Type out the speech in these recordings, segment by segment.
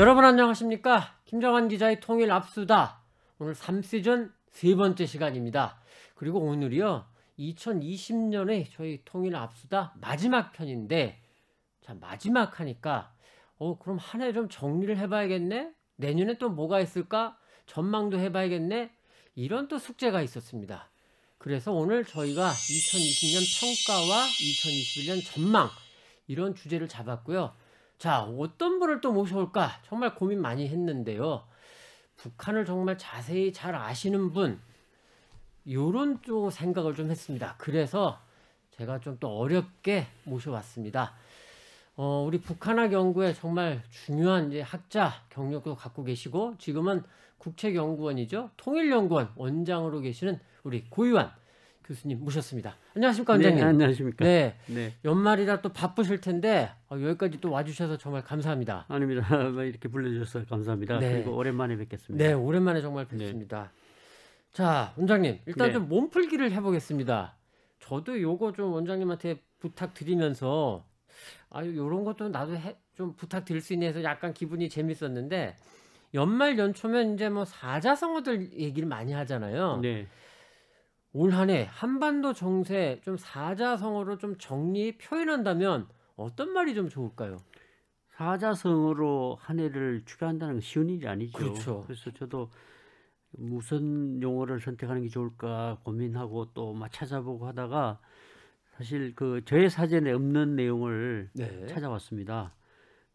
여러분 안녕하십니까? 김정환 기자의 통일 압수다. 오늘 3시즌 세 번째 시간입니다. 그리고 오늘이요. 2020년에 저희 통일 압수다 마지막 편인데 자, 마지막 하니까 어, 그럼 한 해 좀 정리를 해 봐야겠네. 내년에 또 뭐가 있을까? 전망도 해 봐야겠네. 이런 또 숙제가 있었습니다. 그래서 오늘 저희가 2020년 평가와 2021년 전망 이런 주제를 잡았고요. 자, 어떤 분을 또 모셔올까? 정말 고민 많이 했는데요. 북한을 정말 자세히 잘 아시는 분, 요런 쪽 생각을 좀 했습니다. 그래서 제가 좀 또 어렵게 모셔왔습니다. 어, 우리 북한학 연구에 정말 중요한 이제 학자 경력도 갖고 계시고 지금은 국책연구원이죠. 통일연구원 원장으로 계시는 우리 고유한 교수님 모셨습니다. 안녕하십니까 원장님. 네, 안녕하십니까. 네. 네. 연말이라 또 바쁘실 텐데 어, 여기까지 또 와주셔서 정말 감사합니다. 아닙니다. 뭐 이렇게 불러주셔서 감사합니다. 네. 그리고 오랜만에 뵙겠습니다. 네, 오랜만에 정말 뵙습니다. 자, 원장님 일단 네. 좀 몸풀기를 해보겠습니다. 저도 요거 좀 원장님한테 부탁드리면서 아유 요런 것도 나도 해, 좀 부탁드릴 수 있네 해서 약간 기분이 재밌었는데 연말 연초면 이제 뭐 사자성어들 얘기를 많이 하잖아요. 네. 올 한 해 한반도 정세 좀 사자성어로 좀 정리 표현한다면 어떤 말이 좀 좋을까요? 사자성어로 한 해를 추가한다는 건 쉬운 일이 아니죠. 그렇죠. 래서 저도 무슨 용어를 선택하는 게 좋을까 고민하고 또 막 찾아보고 하다가 사실 그 저의 사전에 없는 내용을 네. 찾아왔습니다.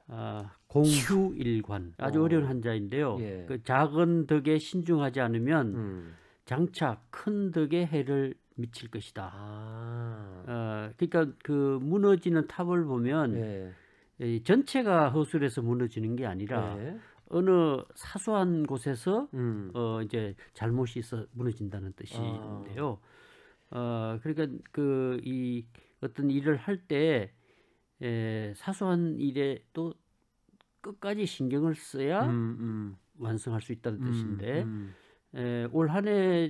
아, 공휴일관 아주 어. 어. 려운 한자인데요. 예. 그 작은 덕에 신중하지 않으면 음. 장차 큰 덕에 해를 미칠 것이다. 아. 어, 그러니까 그 무너지는 탑을 보면 네. 이 전체가 허술해서 무너지는 게 아니라 네. 어느 사소한 곳에서 음. 어 이제 잘못이 있어 무너진다는 뜻인데요. 아. 어 그러니까 그 이 어떤 일을 할때 에, 사소한 일에 또 끝까지 신경을 써야 음, 음. 완성할 수 있다는 음, 뜻인데 음. 올 한해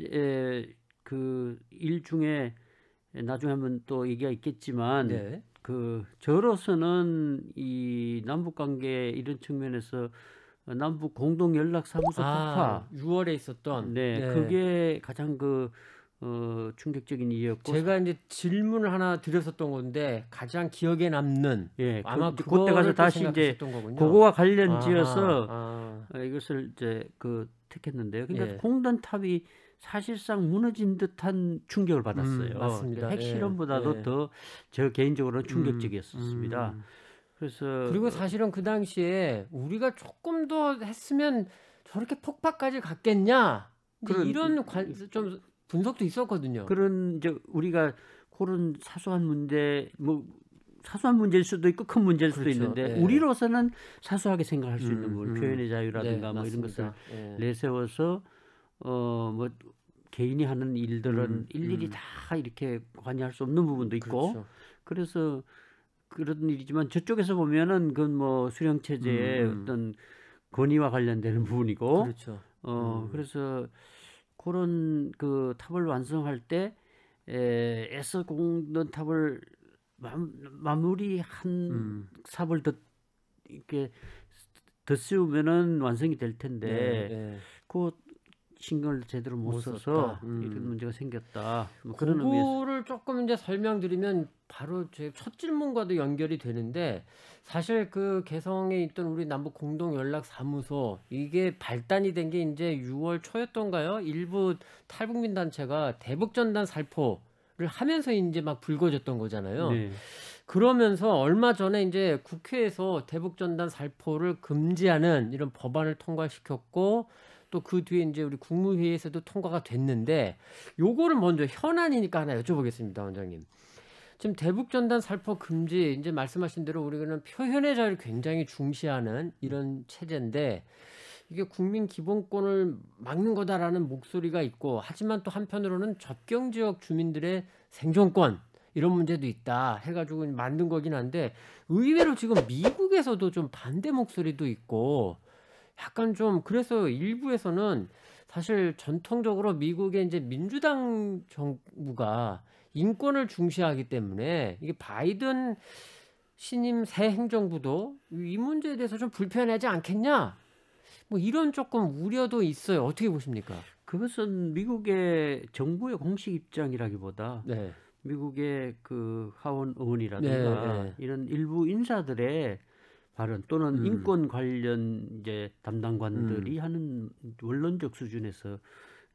그일 중에 나중에 한번 또 얘기가 있겠지만 네. 그 저로서는 이 남북 관계 이런 측면에서 남북 공동 연락 사무소 아, 6월에 있었던 네, 네. 그게 가장 그 어, 충격적인 일이었고 제가 이제 질문을 하나 드렸었던 건데 가장 기억에 남는 예, 아마 그, 그때 가서 다시 이제 거군요. 그거와 관련 지어서 아, 어, 이것을 이제 그 택했는데요. 그러니까 예. 공단 탑이 사실상 무너진 듯한 충격을 받았어요. 음, 맞습니다. 핵실험보다도 예, 예. 더저 개인적으로는 음, 충격적이었습니다. 음. 그래서 그리고 사실은 그 당시에 우리가 조금 더 했으면 저렇게 폭파까지 갔겠냐 그런- 이런 관, 좀 분석도 있었거든요. 그런 이제 우리가 그런 사소한 문제 뭐 사소한 문제일 수도 있고 큰 문제일 수도 그렇죠. 있는데 예. 우리로서는 사소하게 생각할 수 있는 음, 부분 음. 표현의 자유라든가 네, 뭐 이런 것을. 예. 내세워서 어 뭐 개인이 하는 일들은 음, 일일이 음. 다 이렇게 관여할 수 없는 부분도 있고 그렇죠. 그래서 그런 일이지만 저쪽에서 보면은 그건 뭐 수령 체제의 음, 음. 어떤 권위와 관련되는 부분이고 그렇죠. 어 음. 그래서 그런 그 탑을 완성할 때 에, 애써 공던 탑을 마, 마무리한 음. 삽을 더 이렇게 덧씌우면은 완성이 될 텐데 네, 네. 그 신경을 제대로 못, 못 써서. 음. 이런 문제가 생겼다. 뭐 그런 그거를 조금 이제 설명드리면 바로 제 첫 질문과도 연결이 되는데 사실 그 개성에 있던 우리 남북 공동 연락 사무소 이게 발단이 된 게 이제 6월 초였던가요? 일부 탈북민 단체가 대북 전단 살포를 하면서 이제 막 불거졌던 거잖아요. 네. 그러면서 얼마 전에 이제 국회에서 대북 전단 살포를 금지하는 이런 법안을 통과시켰고 또 그 뒤에 이제 우리 국무회의에서도 통과가 됐는데 요거를 먼저 현안이니까 하나 여쭤보겠습니다, 원장님. 지금 대북 전단 살포 금지 이제 말씀하신 대로 우리는 표현의 자유를 굉장히 중시하는 이런 체제인데 이게 국민 기본권을 막는 거다라는 목소리가 있고 하지만 또 한편으로는 접경 지역 주민들의 생존권 이런 문제도 있다 해가지고 만든 거긴 한데 의외로 지금 미국에서도 좀 반대 목소리도 있고 약간 좀 그래서 일부에서는 사실 전통적으로 미국의 이제 민주당 정부가 인권을 중시하기 때문에 이게 바이든 신임 새 행정부도 이 문제에 대해서 좀 불편하지 않겠냐? 뭐 이런 조금 우려도 있어요. 어떻게 보십니까? 그것은 미국의 정부의 공식 입장이라기보다 네. 미국의 그 하원 의원이라든가 네, 네. 이런 일부 인사들의 발언 또는 음. 인권 관련 이제 담당관들이 하는 원론적 수준에서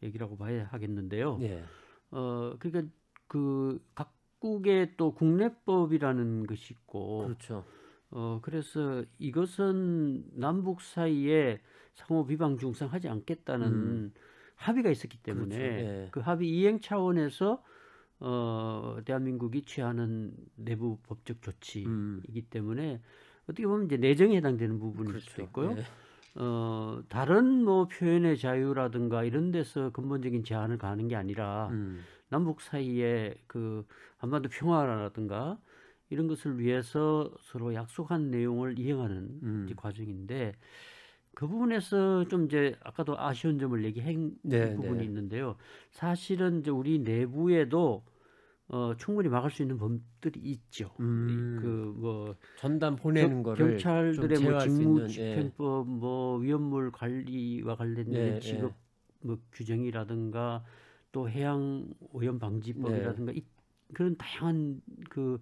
얘기라고 봐야 하겠는데요. 네. 어 그러니까 그 각국의 또 국내법이라는 것이 있고 그렇죠. 어 그래서 이것은 남북 사이에 상호 비방 중상하지 않겠다는 음. 합의가 있었기 때문에 그렇죠. 예. 그 합의 이행 차원에서 어 대한민국이 취하는 내부 법적 조치이기 음. 때문에 어떻게 보면 이제 내정에 해당되는 부분일 수도 그렇죠. 있고요. 예. 어 다른 뭐 표현의 자유라든가 이런 데서 근본적인 제한을 가는 게 아니라 음. 남북 사이에 그 한반도 평화라든가 이런 것을 위해서 서로 약속한 내용을 이행하는 음. 과정인데 그 부분에서 좀 이제 아까도 아쉬운 점을 얘기한 네, 부분이 네. 있는데요. 사실은 이제 우리 내부에도 어, 충분히 막을 수 있는 범들이 있죠. 음. 그뭐 전담 보내는 거를 경찰들의 좀뭐 제어할 수 직무 있는, 예. 집행법, 뭐 위험물 관리와 관련된 네, 직업 뭐 규정이라든가 또 해양 오염 방지법이라든가 이, 그런 다양한 그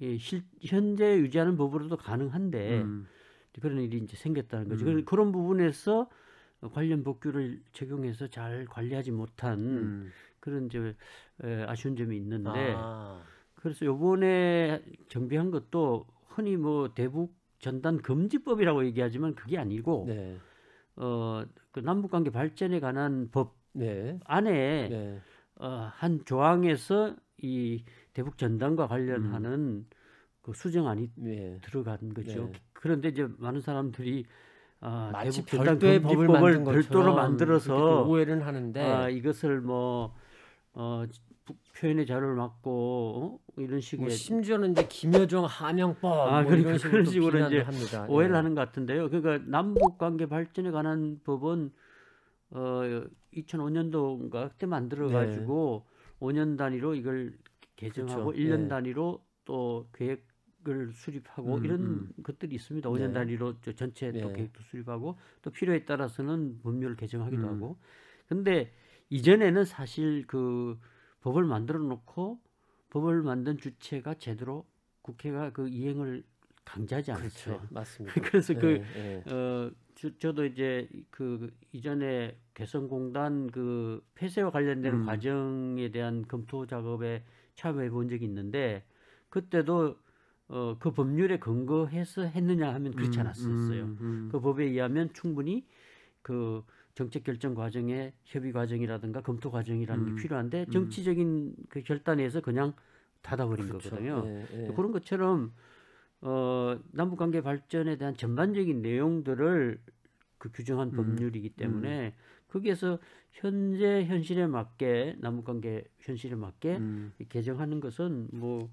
예, 실, 현재 유지하는 법으로도 가능한데 음. 그런 일이 이제 생겼다는 거죠. 음. 그런- 그런 부분에서 관련 법규를 적용해서 잘 관리하지 못한 음. 그런 이제 에, 아쉬운 점이 있는데 아. 그래서 요번에 정비한 것도 흔히 뭐 대북 전단 금지법이라고 얘기하지만 그게 아니고 네. 어, 그 남북 관계 발전에 관한 법 네. 안에 네. 어, 한 조항에서 이 대북 전단과 관련하는 그 수정안이 네. 들어간 거죠. 네. 그런데 이제 많은 사람들이 아, 마치 별도의 법을 만든 것처럼 별도로 만들어서 또 오해를 하는데 아, 이것을 뭐 어, 부- 표현의 자유를 막고 어? 이런 식의 뭐 심지어는 이제 김여정 함영법 아, 뭐 그러니까 이런 식으로, 식으로 이제 합니다. 오해를 예. 하는 것 같은데요. 그러니까 남북 관계 발전에 관한 법은 어 2005년도인가 그때 만들어 가지고 5년 단위로 이걸 개정하고 그렇죠. 1년 예. 단위로 또 계획을 수립하고 음, 이런 음. 것들이 있습니다. 5년 네. 단위로 저 전체 또 네. 계획도 수립하고 또 필요에 따라서는 법률을 개정하기도 음. 하고. 근데 이전에는 사실 그 법을 만들어 놓고 법을 만든 주체가 제대로 국회가 그 이행을 강제하지 않았어요. 그렇죠. 맞습니다. 그래서 그 예, 예. 어, 저, 저도 이제 그 이전에 개성공단 그 폐쇄와 관련되는 음. 과정에 대한 검토 작업에 참여해 본 적이 있는데 그때도 어, 그 법률에 근거해서 했느냐 하면 그렇지 음, 않았었어요. 음, 음. 그 법에 의하면 충분히 그 정책 결정 과정에 협의 과정이라든가 검토 과정이라는 음, 게 필요한데 음. 정치적인 그 결단에서 그냥 닫아버린 그렇죠. 거거든요. 예, 예. 그런 것처럼 어, 남북 관계 발전에 대한 전반적인 내용들을 그 규정한 음, 법률이기 때문에 거기에서 현재 현실에 맞게 남북 관계 현실에 맞게 음. 이 개정하는 것은 뭐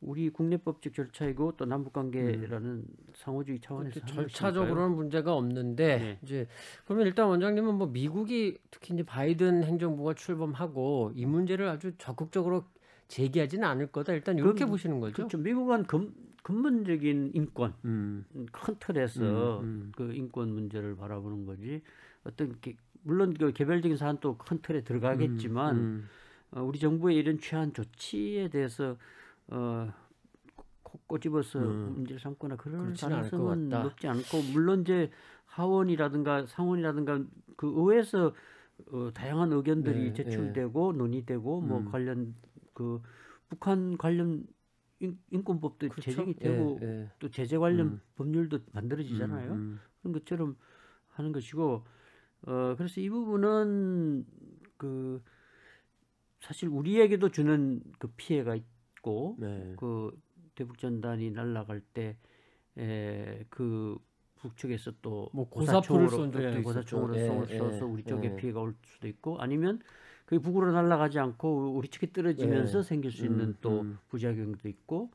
우리 국내법적 절차이고 또 남북 관계라는 상호주의 차원에서. 절차적으로는 문제가 없는데 네. 이제 그러면 일단 원장님은 뭐 미국이 특히 이제 바이든 행정부가 출범하고 이 문제를 아주 적극적으로 제기하지는 않을 거다. 일단 이렇게 그건 보시는 거죠. 그렇죠. 미국은 근, 근본적인 인권 음. 큰 틀에서 음, 음. 그 인권 문제를 바라보는 거지 어떤 게, 물론 그 개별적인 사안도 큰 틀에 들어가겠지만 음, 어, 우리 정부의 이런 취한 조치에 대해서 어, 코 꼬집어서 음. 문제를 삼거나 그럴 것 가능성은. 높지 않고 물론 이제 하원이라든가 상원이라든가 그 의회에서 어, 다양한 의견들이 네, 제출되고 논의되고 뭐 음. 관련 그 북한 관련 인, 인권법도 그렇죠. 제정이 예, 되고 예. 또 제재 관련 음. 법률도 만들어지잖아요. 음, 그런 것처럼 하는 것이고 어 그래서 이 부분은 그 사실 우리에게도 주는 그 피해가 있고 음. 네. 그 대북 전단이 날아갈 때에그 북측에서 또 뭐 고사총으로- 쏜 예. 고사총으로 예, 쏘- 예, 쏘서 우리 쪽에 예. 피해가 올 수도 있고 아니면 그게 북으로 날아가지 않고 우리 측에 떨어지면서 예. 생길 수 있는 음, 또 음. 부작용도 있고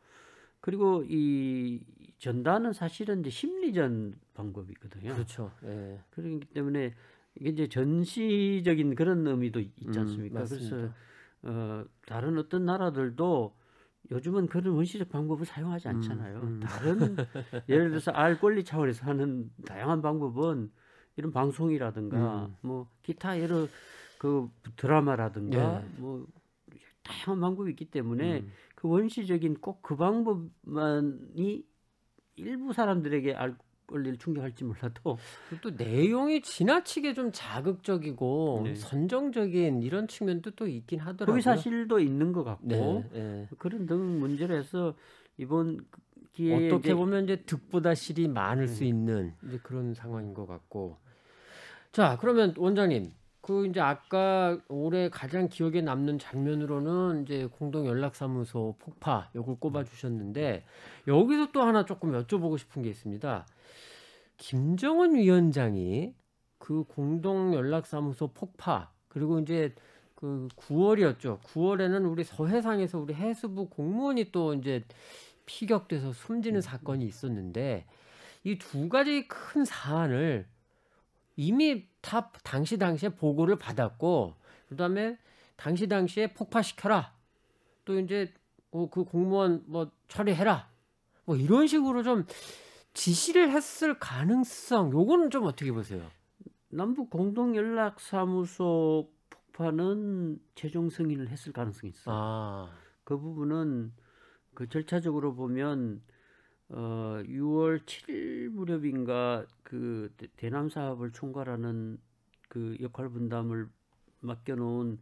그리고 이 전단은 사실은 이제 심리전 방법이거든요. 그렇죠. 예. 그렇기 때문에 이게 이제 전시적인 그런 의미도 있- 있지 음, 않습니까? 그래서 맞습니다. 어, 다른 어떤 나라들도 요즘은 그런 원시적 방법을 사용하지 않잖아요. 음. 다른 예를 들어서 알 권리 차원에서 하는 다양한 방법은 이런 방송이라든가 음. 뭐 기타 여러 그 드라마라든가 예. 뭐 다양한 방법이 있기 때문에 음. 그 원시적인 꼭 그 방법만이 일부 사람들에게 알 권리를 충족할지 몰라도 또 내용이 지나치게 좀 자극적이고 네. 선정적인 이런 측면도 또 있긴 하더라고요. 허위 사실도 있는 것 같고 네, 네. 그런 등 문제로 해서 이번 기회에 어떻게 이제 보면 이제 득보다 실이 많을 네. 수 있는 이제 그런 상황인 것 같고. 자, 그러면 원장님, 그 이제 아까 올해 가장 기억에 남는 장면으로는 이제 공동 연락사무소 폭파 요걸 꼽아 주셨는데 여기서 또 하나 조금 여쭤보고 싶은 게 있습니다. 김정은 위원장이 그 공동 연락사무소 폭파 그리고 이제 그 9월이었죠. 9월에는 우리 서해상에서 우리 해수부 공무원이 또 이제 피격돼서 숨지는 사건이 있었는데 이 두 가지 큰 사안을 이미 다 당시 당시에 보고를 받았고 그다음에 당시 당시에 폭파시켜라 또 이제 어, 그 공무원 뭐 처리해라 뭐 이런 식으로 좀 지시를 했을 가능성 요거는 좀 어떻게 보세요? 남북 공동 연락 사무소 폭파는 최종 승인을 했을 가능성이 있어요. 아, 그 부분은 그 절차적으로 보면 어 6월 7일 무렵인가 그 대- 대남 사업을 총괄하는 그 역할 분담을 맡겨놓은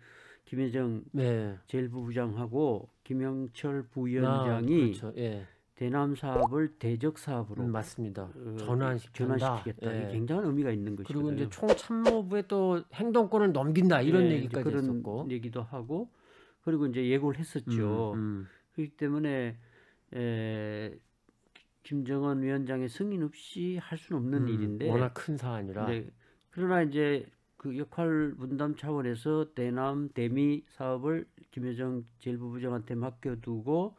김혜정 네. 제1부부장하고 김영철 아, 부위원장이 그렇죠. 예, 대남 사업을 대적 사업으로 음, 맞습니다. 어, 전환시킨다. 전환시키겠다. 예. 굉장한 의미가 있는 것이거든요. 그리고 이제 총참모부에 또 행동권을 넘긴다 이런 예, 얘기까지 그런 했었고. 얘기도 하고 그리고 이제 예고를 했었죠. 음, 음. 그렇기 때문에 에, 김정은 위원장의 승인 없이 할 수는 없는 음, 일인데 워낙 큰 사안이라. 네, 그러나 이제 그 역할 분담 차원에서 대남 대미 사업을 김여정 제1부부장한테 맡겨두고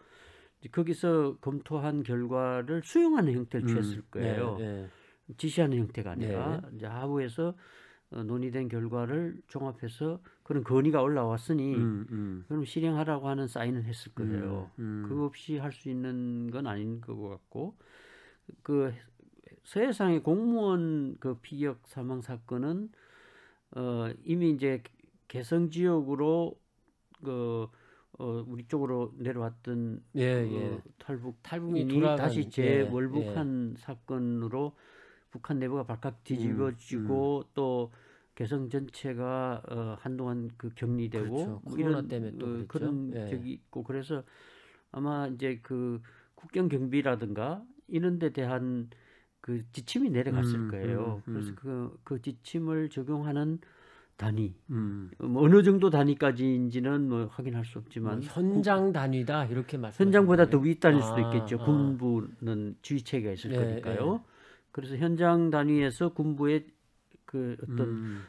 거기서 검토한 결과를 수용하는 형태를 취했을 음, 거예요. 네, 네. 지시하는 형태가 아니라 이제 하부에서 어, 논의된 결과를 종합해서 그런 건의가 올라왔으니 음, 음. 그럼 실행하라고 하는 사인을 했을 거예요. 음, 음. 그거 없이 할 수 있는 건 아닌 것 같고 그 서해상의 공무원 그 피격 사망 사건은 어 이미 이제 개성 지역으로 그 어, 우리 쪽으로 내려왔던 예, 그 예. 탈북 탈북이 돌아간 다시 예, 재월북한 사건으로 북한 내부가 발칵 음, 뒤집어지고 또 개성 전체가 어, 한동안 그 격리되고 그렇죠. 뭐 코로나 때문에 또 어. 그런 예. 적이 있고 그래서 아마 이제 그 국경 경비라든가 이런 데 대한 그 지침이 내려갔을 음, 거예요. 음, 그래서 음. 그, 그 지침을 적용하는 단위 음. 뭐 어느 정도 단위까지인지는 뭐 확인할 수뭐 없지만 현장 단위다 이렇게 말씀. 현장보다 더 윗단일 수도 아, 있겠죠. 아. 군부는 지휘 체계가 있을 네, 거니까요. 그래서 현장 단위에서 군부의 그 어떤 음,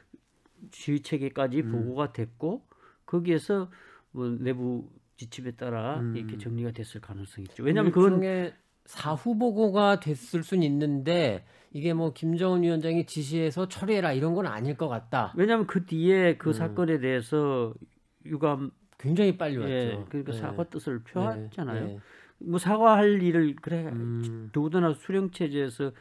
지휘 체계까지 음. 보고가 됐고 거기에서 뭐 내부 지침에 따라 음. 이렇게 정리가 됐을 가능성이 있죠. 왜냐하면 그건 사후 보고가 됐을 순 있는데 이게 뭐 김정은 위원장이 지시해서 처리해라 이런 건 아닐 것 같다. 왜냐하면 그 뒤에 그 음. 사건에 대해서 유감 굉장히 빨리 왔죠. 예, 그러니까 네. 사과 뜻을 표했잖아요. 네, 뭐 사과할 일을 그래 네. 음, 더구나 수령 체제에서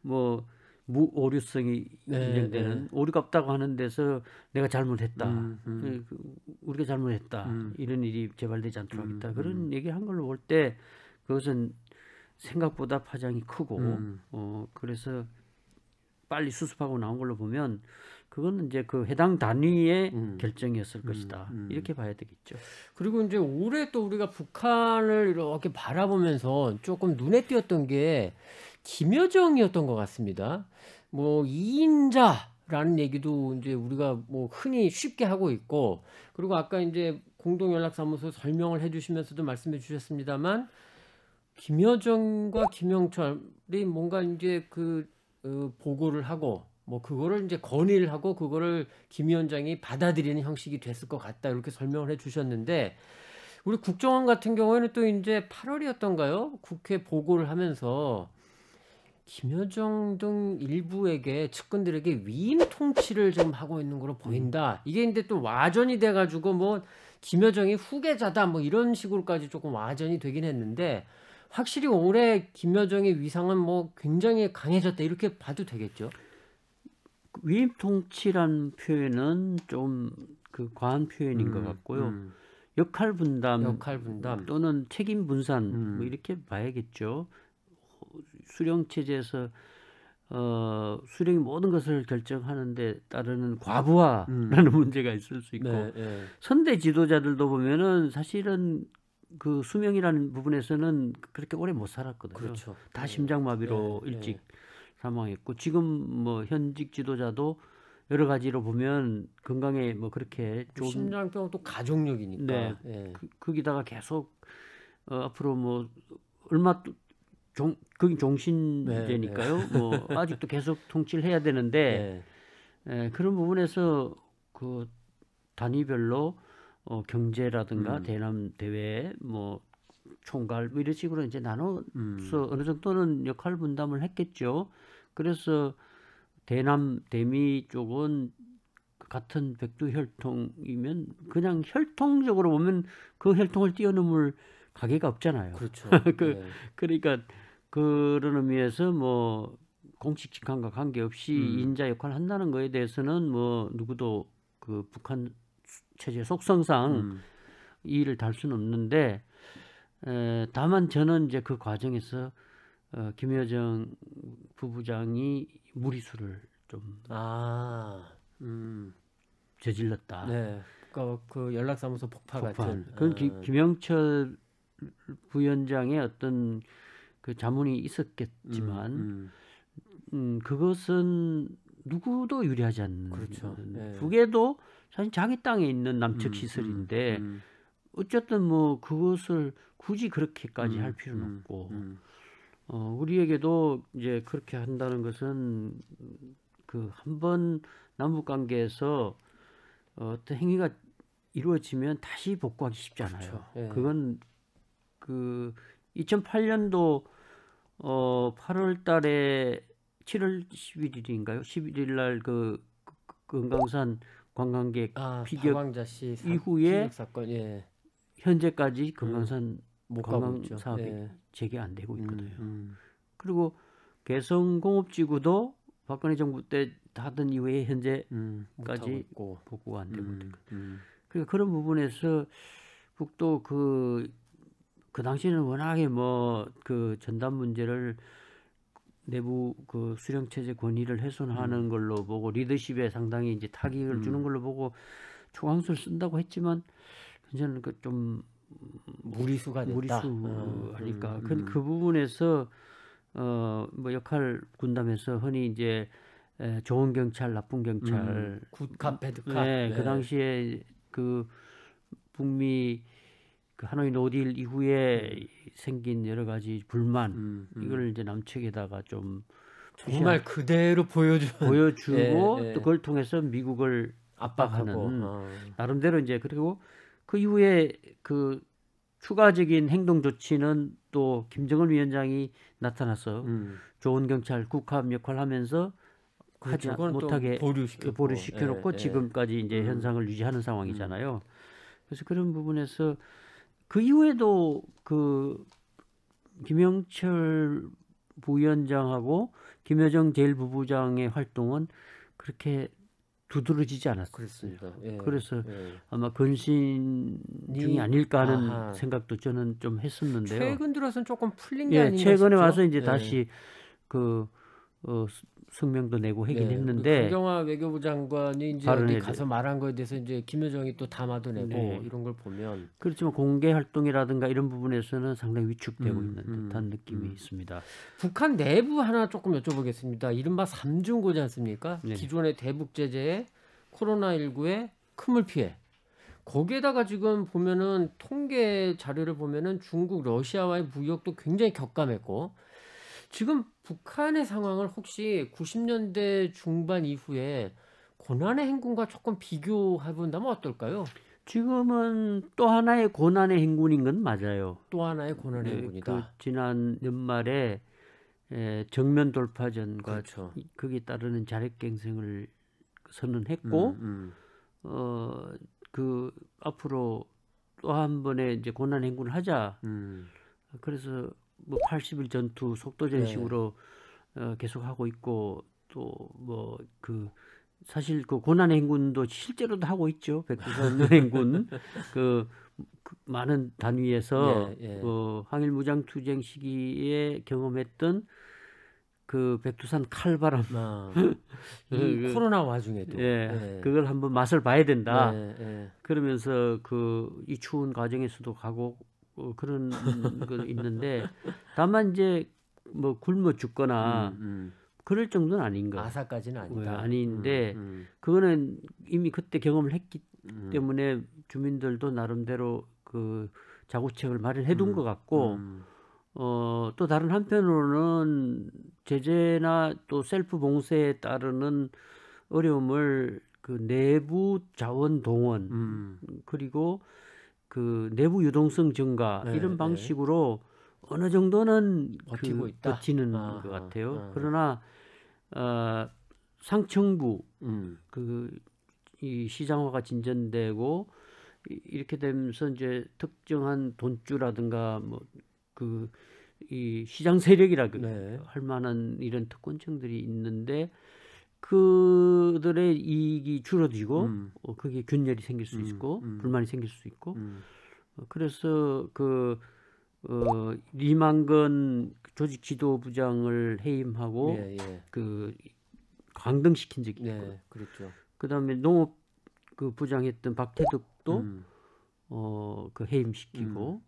뭐 무오류성이 네, 인정되는 오류가 없다고 하는 데서 내가 잘못했다. 음, 음. 그- 그 우리가 잘못했다. 음. 이런 일이 재발되지 않도록 음, 하겠다. 음. 그런 얘기를 한 걸로 볼 때 그것은 생각보다 파장이 크고 음. 어 그래서 빨리 수습하고 나온 걸로 보면 그거는 이제 그 해당 단위의 음. 결정이었을 음, 것이다. 음. 이렇게 봐야 되겠죠. 그리고 이제 올해 또 우리가 북한을 이렇게 바라보면서 조금 눈에 띄었던 게 김여정이었던 것 같습니다. 뭐 2인자라는 얘기도 이제 우리가 뭐 흔히 쉽게 하고 있고 그리고 아까 이제 공동연락사무소 설명을 해주시면서도 말씀해 주셨습니다만 김여정과 김영철이 뭔가 이제 그 어, 보고를 하고 뭐 그거를 이제 건의를 하고 그거를 김 위원장이 받아들이는 형식이 됐을 것 같다 이렇게 설명을 해주셨는데 우리 국정원 같은 경우에는 또 이제 8월이었던가요? 국회 보고를 하면서 김여정 등 일부에게 측근들에게 위임 통치를 좀 하고 있는 걸로 보인다. 이게 근데 또 와전이 돼가지고 뭐 김여정이 후계자다 뭐 이런 식으로까지 조금 와전이 되긴 했는데 확실히 올해 김여정의 위상은 뭐 굉장히 강해졌다 이렇게 봐도 되겠죠. 위임 통치란 표현은 좀 그 과한 표현인 것 음, 같고요. 음. 역할 분담 역할 분담. 또는 책임 분산 음. 뭐 이렇게 봐야겠죠. 수령 체제에서 어, 수령이 모든 것을 결정하는데 따르는 과부하라는 문제가 있을 수 있고 네, 네. 선대 지도자들도 보면은 사실은 그 수명이라는 부분에서는 그렇게 오래 못 살았거든요. 그렇죠. 다 심장마비로 네, 일찍 네. 사망했고 지금 뭐 현직 지도자도 여러 가지로 보면 건강에 뭐 그렇게 좋은 심장병 또 가족력이니까. 네. 예. 그, 거기다가 계속 어, 앞으로 뭐 얼마 또 종 그게 종신제니까요. 뭐 아직도 계속 통치를 해야 되는데 네. 에, 그런 부분에서 그 단위별로 어, 경제라든가 음. 대남 대회 뭐 총괄 뭐 이런 식으로 이제 나눠서 음. 어느 정도는 역할 분담을 했겠죠. 그래서 대남 대미 쪽은 같은 백두 혈통이면 그냥 혈통적으로 보면 그 혈통을 뛰어넘을 가게가 없잖아요. 그렇죠. 그- 네. 그러니까 그런 의미에서 뭐 공식 직함과 관계없이 음. 인자 역할을 한다는 거에 대해서는 뭐 누구도 그 북한 체제 속성상 음. 이의를 달 수는 없는데 에, 다만 저는 이제 그 과정에서 어, 김여정 부부장이 무리수를 좀 아. 음. 저질렀다. 네. 그, 그 연락사무소 폭파, 폭파. 같은. 그건 기- 어, 김영철 부위원장의 어떤 그 자문이 있었겠지만 음, 음, 그것은 누구도 유리하지 않는 그렇죠. 예. 북에도 사실 자기 땅에 있는 남측 음, 시설인데 음, 어쨌든 뭐 그것을 굳이 그렇게까지 음, 할 필요는 음, 없고 음. 어, 우리에게도 이제 그렇게 한다는 것은 그 한 번 남북 관계에서 어, 어떤 행위가 이루어지면 다시 복구하기 쉽지 않아요. 그렇죠. 예. 그건 그 2008년도 어 8월 달에 7월 11일인가요? 11일 날 그 금강산 관광객 아, 피격 이후에 사건 예. 현재까지 금강산 못 가고 관광. 사업이 예. 재개 안 되고 있거든요. 음, 그리고 개성공업지구도 박근혜 정부 때 하던 이후에 현재 음, 까지 있고. 복구가 안 되고 음. 음, 그러니까 그런 부분에서 북도 그, 그 당시에는 워낙에 뭐 그 전담 문제를 내부 그 수령 체제 권위를 훼손하는 걸로 보고 리더십에 상당히 이제 타격을 음. 주는 걸로 보고 초강수를 쓴다고 했지만 저는 그 좀 무리수가 됐다. 무리수하니까 어, 음, 그, 음. 그 부분에서 어 뭐 역할 분담해서 흔히 이제 에, 좋은 경찰, 나쁜 경찰 음, good cop bad cop. 네, 그 당시에 그 북미 그 하노이 no deal 이후에 생긴 여러 가지 불만 음, 음. 이걸 이제 남측에다가 좀 정말 그대로 보여준 보여주고 예, 예. 또 그걸 통해서 미국을 압박하는 어. 나름대로 이제 그리고 그 이후에 그 추가적인 행동 조치는 또 김정은 위원장이 나타나서 음. 좋은 경찰 국합 역할을 하면서. 하지 못하게 보류시켰고. 보류 시켜놓고 예, 예. 지금까지 이제 음. 현상을 유지하는 상황이잖아요. 그래서 그런 부분에서 그 이후에도 그 김영철 부위원장하고 김여정 제1부부장의 활동은 그렇게 두드러지지 않았어요. 그렇습니다. 예. 그래서 예. 아마 근신 중이 아닐까 하는 아하. 생각도 저는 좀 했었는데요. 최근 들어서는 조금 풀린 게 예, 아닌가 최근에 싶죠? 와서 이제 예. 다시 그 어, 스- 성명도 내고 하긴 네, 했는데 강경화 외교부 장관이 이제 어디 가서 말한 거에 대해서 이제 김여정이 또 담화도 내고 네. 이런 걸 보면 그렇지만 공개 활동이라든가 이런 부분에서는 상당히 위축되고 음, 있는 음, 듯한 느낌이 음. 있습니다. 북한 내부 하나 조금 여쭤보겠습니다. 이른바 삼중고지 않습니까? 네. 기존의 대북 제재에 코로나 19의 큰물 피해. 거기에다가 지금 보면은 통계 자료를 보면은 중국, 러시아와의 무역도 굉장히 격감했고 지금 북한의 상황을 혹시 90년대 중반 이후에 고난의 행군과 조금 비교해 본다면 어떨까요? 지금은 또 하나의 고난의 행군인 건 맞아요. 또 하나의 고난의 네, 행군이다. 그 지난 연말에 에, 정면 돌파전과 그렇죠. 이- 거기에 따르는 자력갱생을 선언했고 음, 음. 어, 그 앞으로 또 한 번의 이제 고난 행군을 하자. 음. 그래서 뭐 80일 전투 속도 전식으로 어, 계속 하고 있고 또 뭐 그 사실 그 고난 행군도 실제로도 하고 있죠. 백두산 행군 그, 그 많은 단위에서 예, 예. 그 항일 무장 투쟁 시기에 경험했던 그 백두산 칼바람 아, 이 그- 코로나 와중에도 예, 그걸 한번 맛을 봐야 된다. 예, 예. 그러면서 그 이 추운 과정에서도 가고 어, 그런 거 있는데 다만 이제 뭐 굶어 죽거나 음, 그럴 정도는 음. 아닌 거. 아사까지는 아니다. 네, 아닌데 음, 그거는 이미 그때 경험을 했기 음, 때문에 주민들도 나름대로 그 자구책을 마련해 둔 음, 것 같고 음, 어, 또 다른 한편으로는 제재나 또 셀프 봉쇄에 따르는 어려움을 그 내부 자원 동원 음, 그리고 그 내부 유동성 증가 네, 이런 네. 방식으로 어느 정도는 버티고 그 있다? 버티는 아하, 것 같아요. 아하. 그러나 어, 상층부 음, 그이 시장화가 진전되고 이- 이렇게 되면서 이제 특정한 돈주라든가 뭐그 이 시장 세력이라 그 네. 할 만한 이런 특권층들이 있는데 그들의 이익이 줄어들고 음, 어, 그게 균열이 생길 수 음, 있고 음. 불만이 생길 수 있고. 음, 어, 그래서 그 어, 리만건 조직 지도부장을 해임하고 예, 예. 그 강등시킨 적이 있고 네, 그렇죠. 그다음에 농업 그 부장했던 박태덕도 음, 어, 그 해임시키고.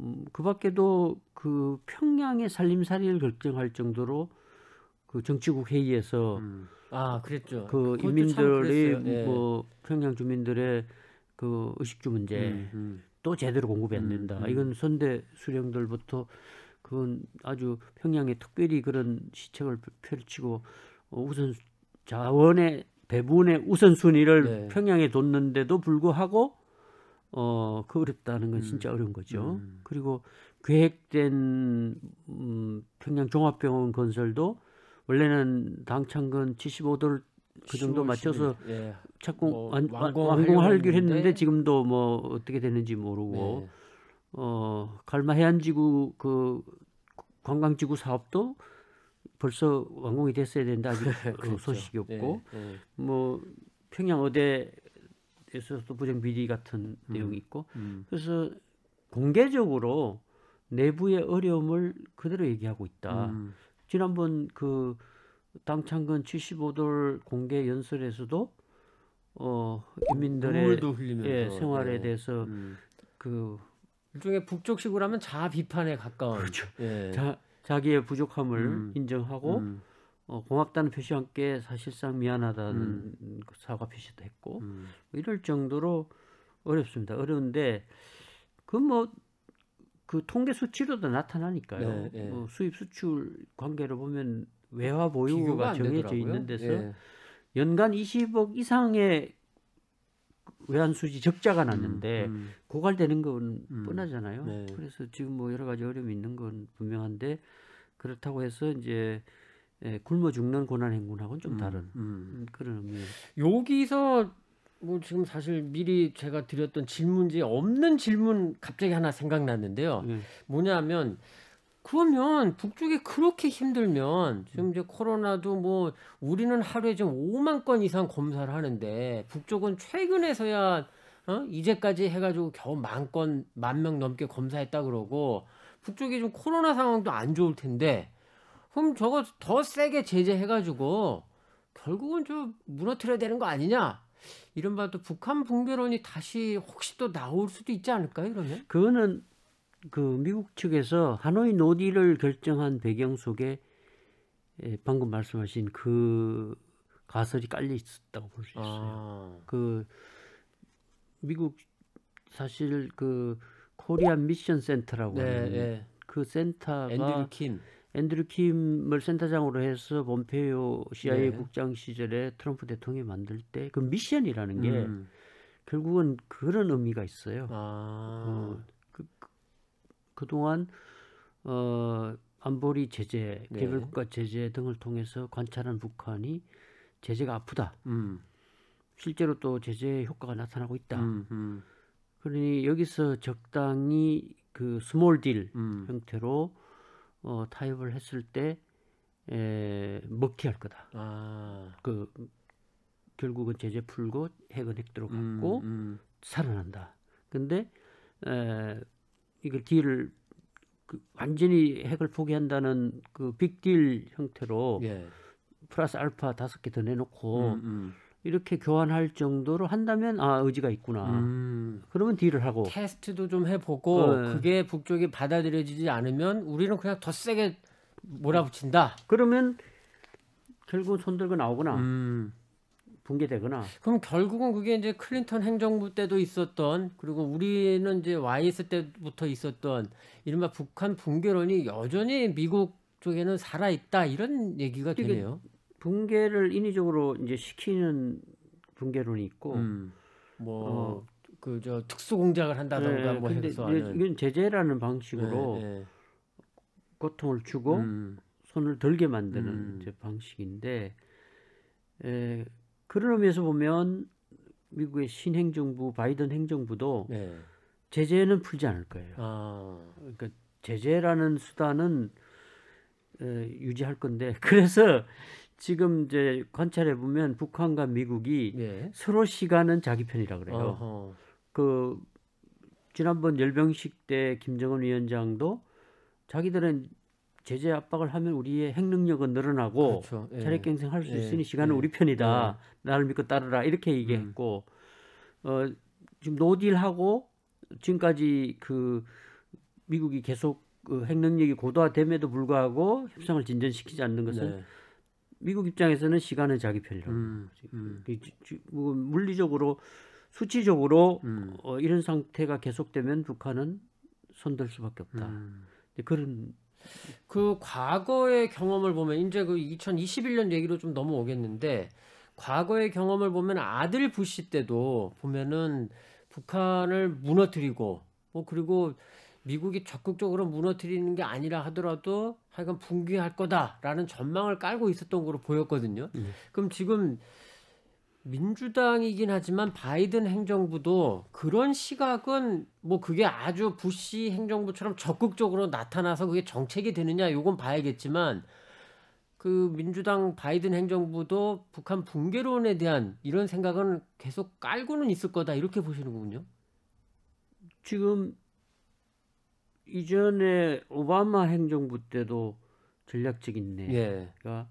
음, 그 밖에도 그 평양의 살림살이를 결정할 정도로 그 정치국 회의에서 음. 아, 그랬죠. 그 인민들의 그랬어요. 예. 뭐 평양 주민들의 그 의식주 문제 음, 음. 또 제대로 공급이 안 음, 된다. 음. 이건 선대 수령들부터 그건 아주 평양에 특별히 그런 시책을 펼치고 어, 우선 자원의 배분의 우선순위를 네. 평양에 뒀는데도 불구하고 어, 그 어렵다는 건 음, 진짜 어려운 거죠. 음. 그리고 계획된 음, 평양 종합병원 건설도 원래는 당창근 75돌 그 정도 10월 맞춰서 10일. 예. 착공 뭐 완, 완공하기로 했는데 지금도 뭐 어떻게 되는지 모르고 네. 어 갈마 해안지구 그 관광지구 사업도 벌써 완공이 됐어야 된다 아직 그 그렇죠. 소식이 없고 예, 예. 뭐 평양 어대에서도 부정 비리 같은 내용이 있고 음. 그래서 공개적으로 내부의 어려움을 그대로 얘기하고 있다. 음. 지난번 그 당창근 75돌 공개 연설에서도 어 인민들의 예, 생활에 예. 대해서 음. 그 일종의 북쪽식으로 하면 자아 비판에 가까운 그렇죠. 예. 자, 자기의 부족함을 음. 인정하고 음, 어, 고맙다는 표시와 함께 사실상 미안하다는 그 사과 표시도 했고 음. 뭐 이럴 정도로 어렵습니다. 어려운데 그뭐 그 통계 수치로도 나타나니까요. 네, 네. 뭐 수입 수출 관계로 보면 외화 보유가 정해져. 있는 데서 예. 연간 20억 이상의 외환 수지 적자가 났는데 음, 음. 고갈되는 건 음. 뻔하잖아요. 네. 그래서 지금 뭐 여러 가지 어려움이 있는 건 분명한데 그렇다고 해서 이제 예, 굶어 죽는 고난 행군하고는 좀 음, 다른 음. 음, 그런 의미. 여기서 뭐 지금 사실 미리 제가 드렸던 질문지에 없는 질문 갑자기 하나 생각났는데요. 예. 뭐냐면 그러면 북쪽이 그렇게 힘들면 지금 이제 코로나도 뭐 우리는 하루에 지금 5만 건 이상 검사를 하는데 북쪽은 최근에서야 어? 이제까지 해가지고 겨우 만 건, 만 명 넘게 검사했다 그러고 북쪽이 좀 코로나 상황도 안 좋을 텐데 그럼 저거 더 세게 제재해가지고 결국은 좀 무너뜨려야 되는 거 아니냐? 이른바 또 북한 붕괴론이 다시 혹시 또 나올 수도 있지 않을까요? 그러면? 그거는 그 미국 측에서 하노이 노딜을 결정한 배경 속에 예, 방금 말씀하신 그 가설이 깔려 있었다고 볼 수 있어요. 아, 그 미국 사실 그 Korean Mission Center라고 네, 하는 네. 그 센터가 앤드류 킴. 앤드류 킴을 센터장으로 해서 폼페이오 CIA 네. 국장 시절에 트럼프 대통령이 만들 때 그 미션이라는 게 음. 결국은 그런 의미가 있어요. 아, 어, 그, 그, 그동안 어, 안보리 제재, 네. 개별국가 제재 등을 통해서 관찰한 북한이 제재가 아프다. 음, 실제로 또 제재 효과가 나타나고 있다. 음, 음. 그러니 여기서 적당히 그 small deal 음. 형태로 어, 타협을 했을 때 에, 먹튀할 거다. 아. 그 결국은 제재 풀고 핵은 핵대로 음, 갖고 음. 살아난다. 근데 에, 이걸 딜을 그 완전히 핵을 포기한다는 그 빅딜 형태로 예. 플러스 알파 다섯 개 더 내놓고 음, 음. 이렇게 교환할 정도로 한다면 아 의지가 있구나. 음. 그러면 딜을 하고 테스트도 좀 해보고 네. 그게 북쪽이 받아들여지지 않으면 우리는 그냥 더 세게 몰아붙인다. 그러면 결국 손 들고 나오거나 음. 붕괴되거나 그럼 결국은 그게 이제 클린턴 행정부 때도 있었던 그리고 우리는 이제 와 있을 때부터 있었던 이른바 북한 붕괴론이 여전히 미국 쪽에는 살아 있다 이런 얘기가 되네요. 붕괴를 인위적으로 이제 시키는 붕괴론이 있고 음. 뭐 어. 그저 특수 공작을 한다던가 네, 뭐 해서 하는 이건 제재라는 방식으로 네, 네. 고통을 주고 음. 손을 들게 만드는 음. 이제 방식인데 에, 그런 의미에서 보면 미국의 신행정부 바이든 행정부도 네. 제재는 풀지 않을 거예요. 아. 그러니까 제재라는 수단은 에, 유지할 건데 그래서 지금 이제 관찰해 보면 북한과 미국이 예. 서로 시간은 자기 편이라 그래요. 어허. 그 지난번 열병식 때 김정은 위원장도 자기들은 제재 압박을 하면 우리의 핵 능력은 늘어나고 그렇죠. 예. 차례갱생 할 수 예, 있으니 시간은 예. 우리 편이다. 나를 믿고 따르라 이렇게 얘기했고 어, 지금 노딜하고 지금까지 그 미국이 계속 그 핵 능력이 고도화됨에도 불구하고 협상을 진전시키지 않는 것은 네. 미국 입장에서는 시간은 자기 편이라고. 음, 음, 그뭐 물리적으로 수치적으로 음, 어, 이런 상태가 계속되면 북한은 손들 수밖에 없다. 음. 그런 그 과거의 경험을 보면 이제 그 2021년 얘기로 좀 넘어오겠는데 과거의 경험을 보면 아들 부시 때도 보면은 북한을 무너뜨리고 뭐 그리고 미국이 적극적으로 무너뜨리는 게 아니라 하더라도 하여간 붕괴할 거다라는 전망을 깔고 있었던 거로 보였거든요. 음. 그럼 지금 민주당이긴 하지만 바이든 행정부도 그런 시각은 뭐 그게 아주 부시 행정부처럼 적극적으로 나타나서 그게 정책이 되느냐 요건 봐야겠지만 그 민주당 바이든 행정부도 북한 붕괴론에 대한 이런 생각은 계속 깔고는 있을 거다 이렇게 보시는 거군요. 지금 이전에 오바마 행정부 때도 전략적 인 내. 예. 그러니까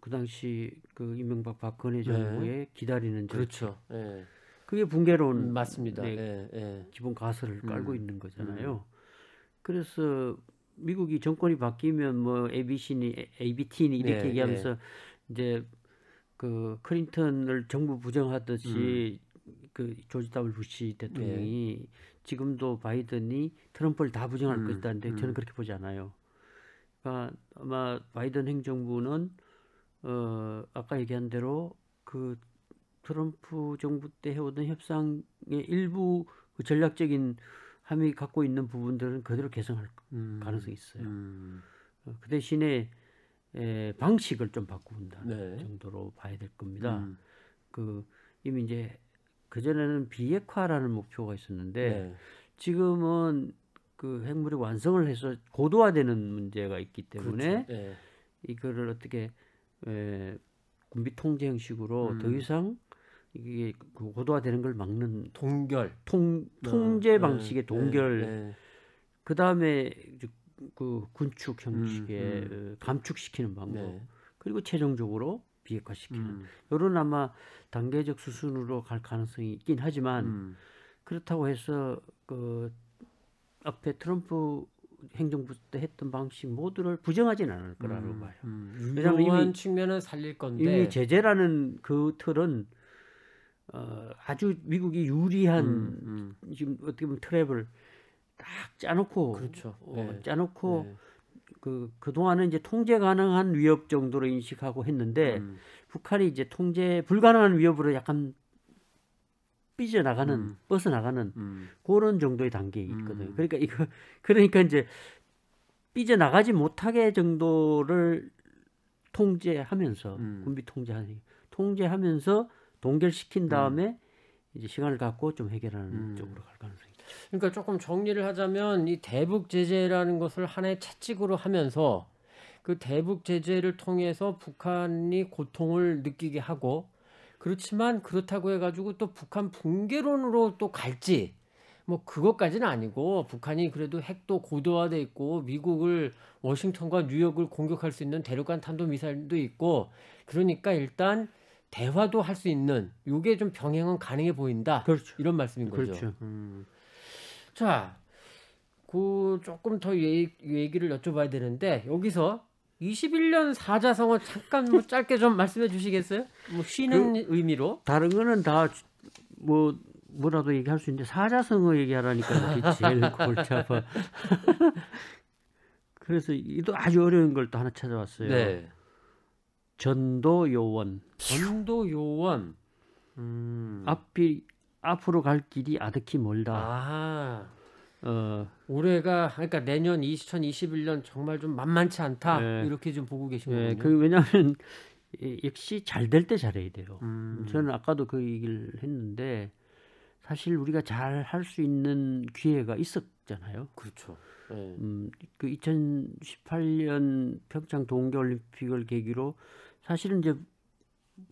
그 당시 그 이명박 박근혜 정부의 기다리는 정 그렇죠. 예. 그게 붕괴론 음, 맞습니다. 네, 예, 예. 기본 가설을 깔고 음. 있는 거잖아요. 그래서 미국이 정권이 바뀌면 뭐 ABC니 ABT니 이렇게 네, 얘기하면서 이제 그 클린턴을 정부 부정하듯이 음. 그 조지 W 부시 대통령이 네. 지금도 바이든이 트럼프를 다 부정할 음, 것이다는데 저는 음. 그렇게 보지 않아요. 그러니까 아마 바이든 행정부는 어 아까 얘기한 대로 그 트럼프 정부 때 해오던 협상의 일부 그 전략적인 함이 갖고 있는 부분들은 그대로 개선할 음, 가능성이 있어요. 음, 어, 그 대신에 에, 방식을 좀 바꾼다 네. 정도로 봐야 될 겁니다. 음, 그 이미 이제 그 전에는 비핵화라는 목표가 있었는데 네. 지금은 그 핵무력 완성을 해서 고도화되는 문제가 있기 때문에 그렇죠. 예. 이거를 어떻게 에, 군비 통제 형식으로 음. 더 이상 이게 그 고도화되는 걸 막는 동결 통 어, 통제 예, 방식의 예, 동결 예. 그 다음에 그 군축 형식의 음, 어, 감축시키는 방법 네. 그리고 최종적으로 비핵화시키는 음, 이런 아마 단계적 수순으로 갈 가능성이 있긴 하지만 음, 그렇다고 해서 그 앞에 트럼프 행정부 때 했던 방식 모두를 부정하지는 않을 거라고 음, 봐요. 음. 왜냐면 유효한 이미- 측면은 살릴 건데 이미 제재라는 그 틀은 어, 아주 미국이 유리한 음, 음. 지금 어떻게 보면 트랩을 딱 짜놓고 그렇죠. 어, 네. 짜놓고 네. 그 그동안은 이제 통제 가능한 위협 정도로 인식하고 했는데 음, 북한이 이제 통제 불가능한 위협으로 약간 삐져나가는 음. 벗어나가는 음, 그런 정도의 단계에 있거든요. 음. 그러니까 이거 그러니까 이제 삐져나가지 못하게 정도를 통제하면서 음. 군비 통제하니 통제하면서 동결시킨 다음에 이제 시간을 갖고 좀 해결하는 음. 쪽으로 갈 가능성이. 그러니까 조금 정리를 하자면 이 대북 제재라는 것을 하나의 채찍으로 하면서 그 대북 제재를 통해서 북한이 고통을 느끼게 하고 그렇지만 그렇다고 해가지고 또 북한 붕괴론으로 또 갈지 뭐 그것까지는 아니고 북한이 그래도 핵도 고도화돼 있고 미국을 워싱턴과 뉴욕을 공격할 수 있는 대륙간 탄도 미사일도 있고 그러니까 일단 대화도 할 수 있는 요게 좀 병행은 가능해 보인다 그렇죠. 이런 말씀인 거죠. 그렇죠. 음. 자, 그 조금 더 얘기, 얘기를 여쭤봐야 되는데 여기서 21년 사자성어 잠깐 뭐 짧게 좀 말씀해 주시겠어요? 뭐 쉬는 의미로. 다른 거는 다 뭐 뭐라도 얘기할 수 있는데 사자성어 얘기하라니까 이게 제일 골치 아파. 그래서 이도 아주 어려운 걸 또 하나 찾아왔어요. 네. 전도 요원. 전도 요원. 음. 앞이 앞으로 갈 길이 아득히 멀다. 아. 어, 올해가 그러니까 내년 2021년 정말 좀 만만치 않다. 네. 이렇게 좀 보고 계신 예, 거군요. 그 왜냐하면 이- 역시 잘 될 때 잘해야 돼요. 음. 저는 아까도 그 얘기를 했는데 사실 우리가 잘 할 수 있는 기회가 있었잖아요. 그렇죠. 네. 음, 그 2018년 평창 동계올림픽을 계기로 사실은 이제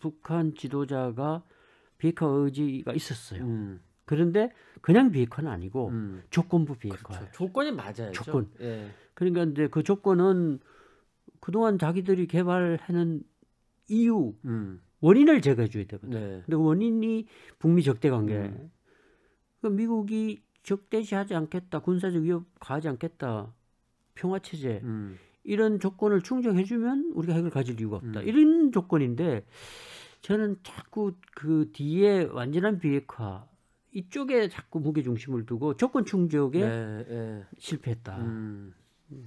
북한 지도자가 비핵화 의지가 있었어요. 음. 그런데 그냥 비핵화는 아니고 음. 조건부 비핵화. 그렇죠. 조건이 맞아요. 조건. 예. 그러니까 이제 그 조건은 그동안 자기들이 개발하는 이유 음. 원인을 제거해 줘야 되거든요. 네. 근데 그 원인이 북미 적대 관계. 음. 그 미국이 적대시하지 않겠다, 군사적 위협 가하지 않겠다, 평화 체제 음. 이런 조건을 충족해 주면 우리가 핵을 가질 이유가 없다. 음. 이런 조건인데 저는 자꾸 그 뒤에 완전한 비핵화 이쪽에 자꾸 무게 중심을 두고 조건 충족에 네, 예. 실패했다. 음.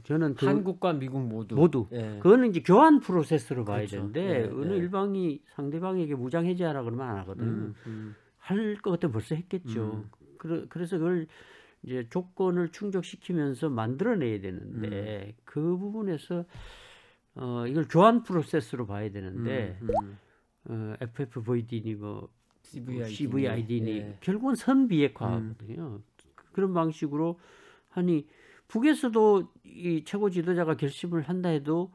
저는 그 한국과 미국 모두 모두 예. 그거는 이제 교환 프로세스로 봐야 그렇죠. 되는데 네, 어느 네. 일방이 상대방에게 무장 해제하라 그러면 안 하거든요. 음, 음. 할것 같으면 벌써 했겠죠. 음. 그래, 그래서 그걸 이제 조건을 충족시키면서 만들어내야 되는데 음. 그 부분에서 어, 이걸 교환 프로세스로 봐야 되는데 음, 음. 어, FFVD니 뭐 CVID. CVID니 예. 결국은 선비핵화거든요. 그런 방식으로 하니 북에서도 이 최고 지도자가 결심을 한다 해도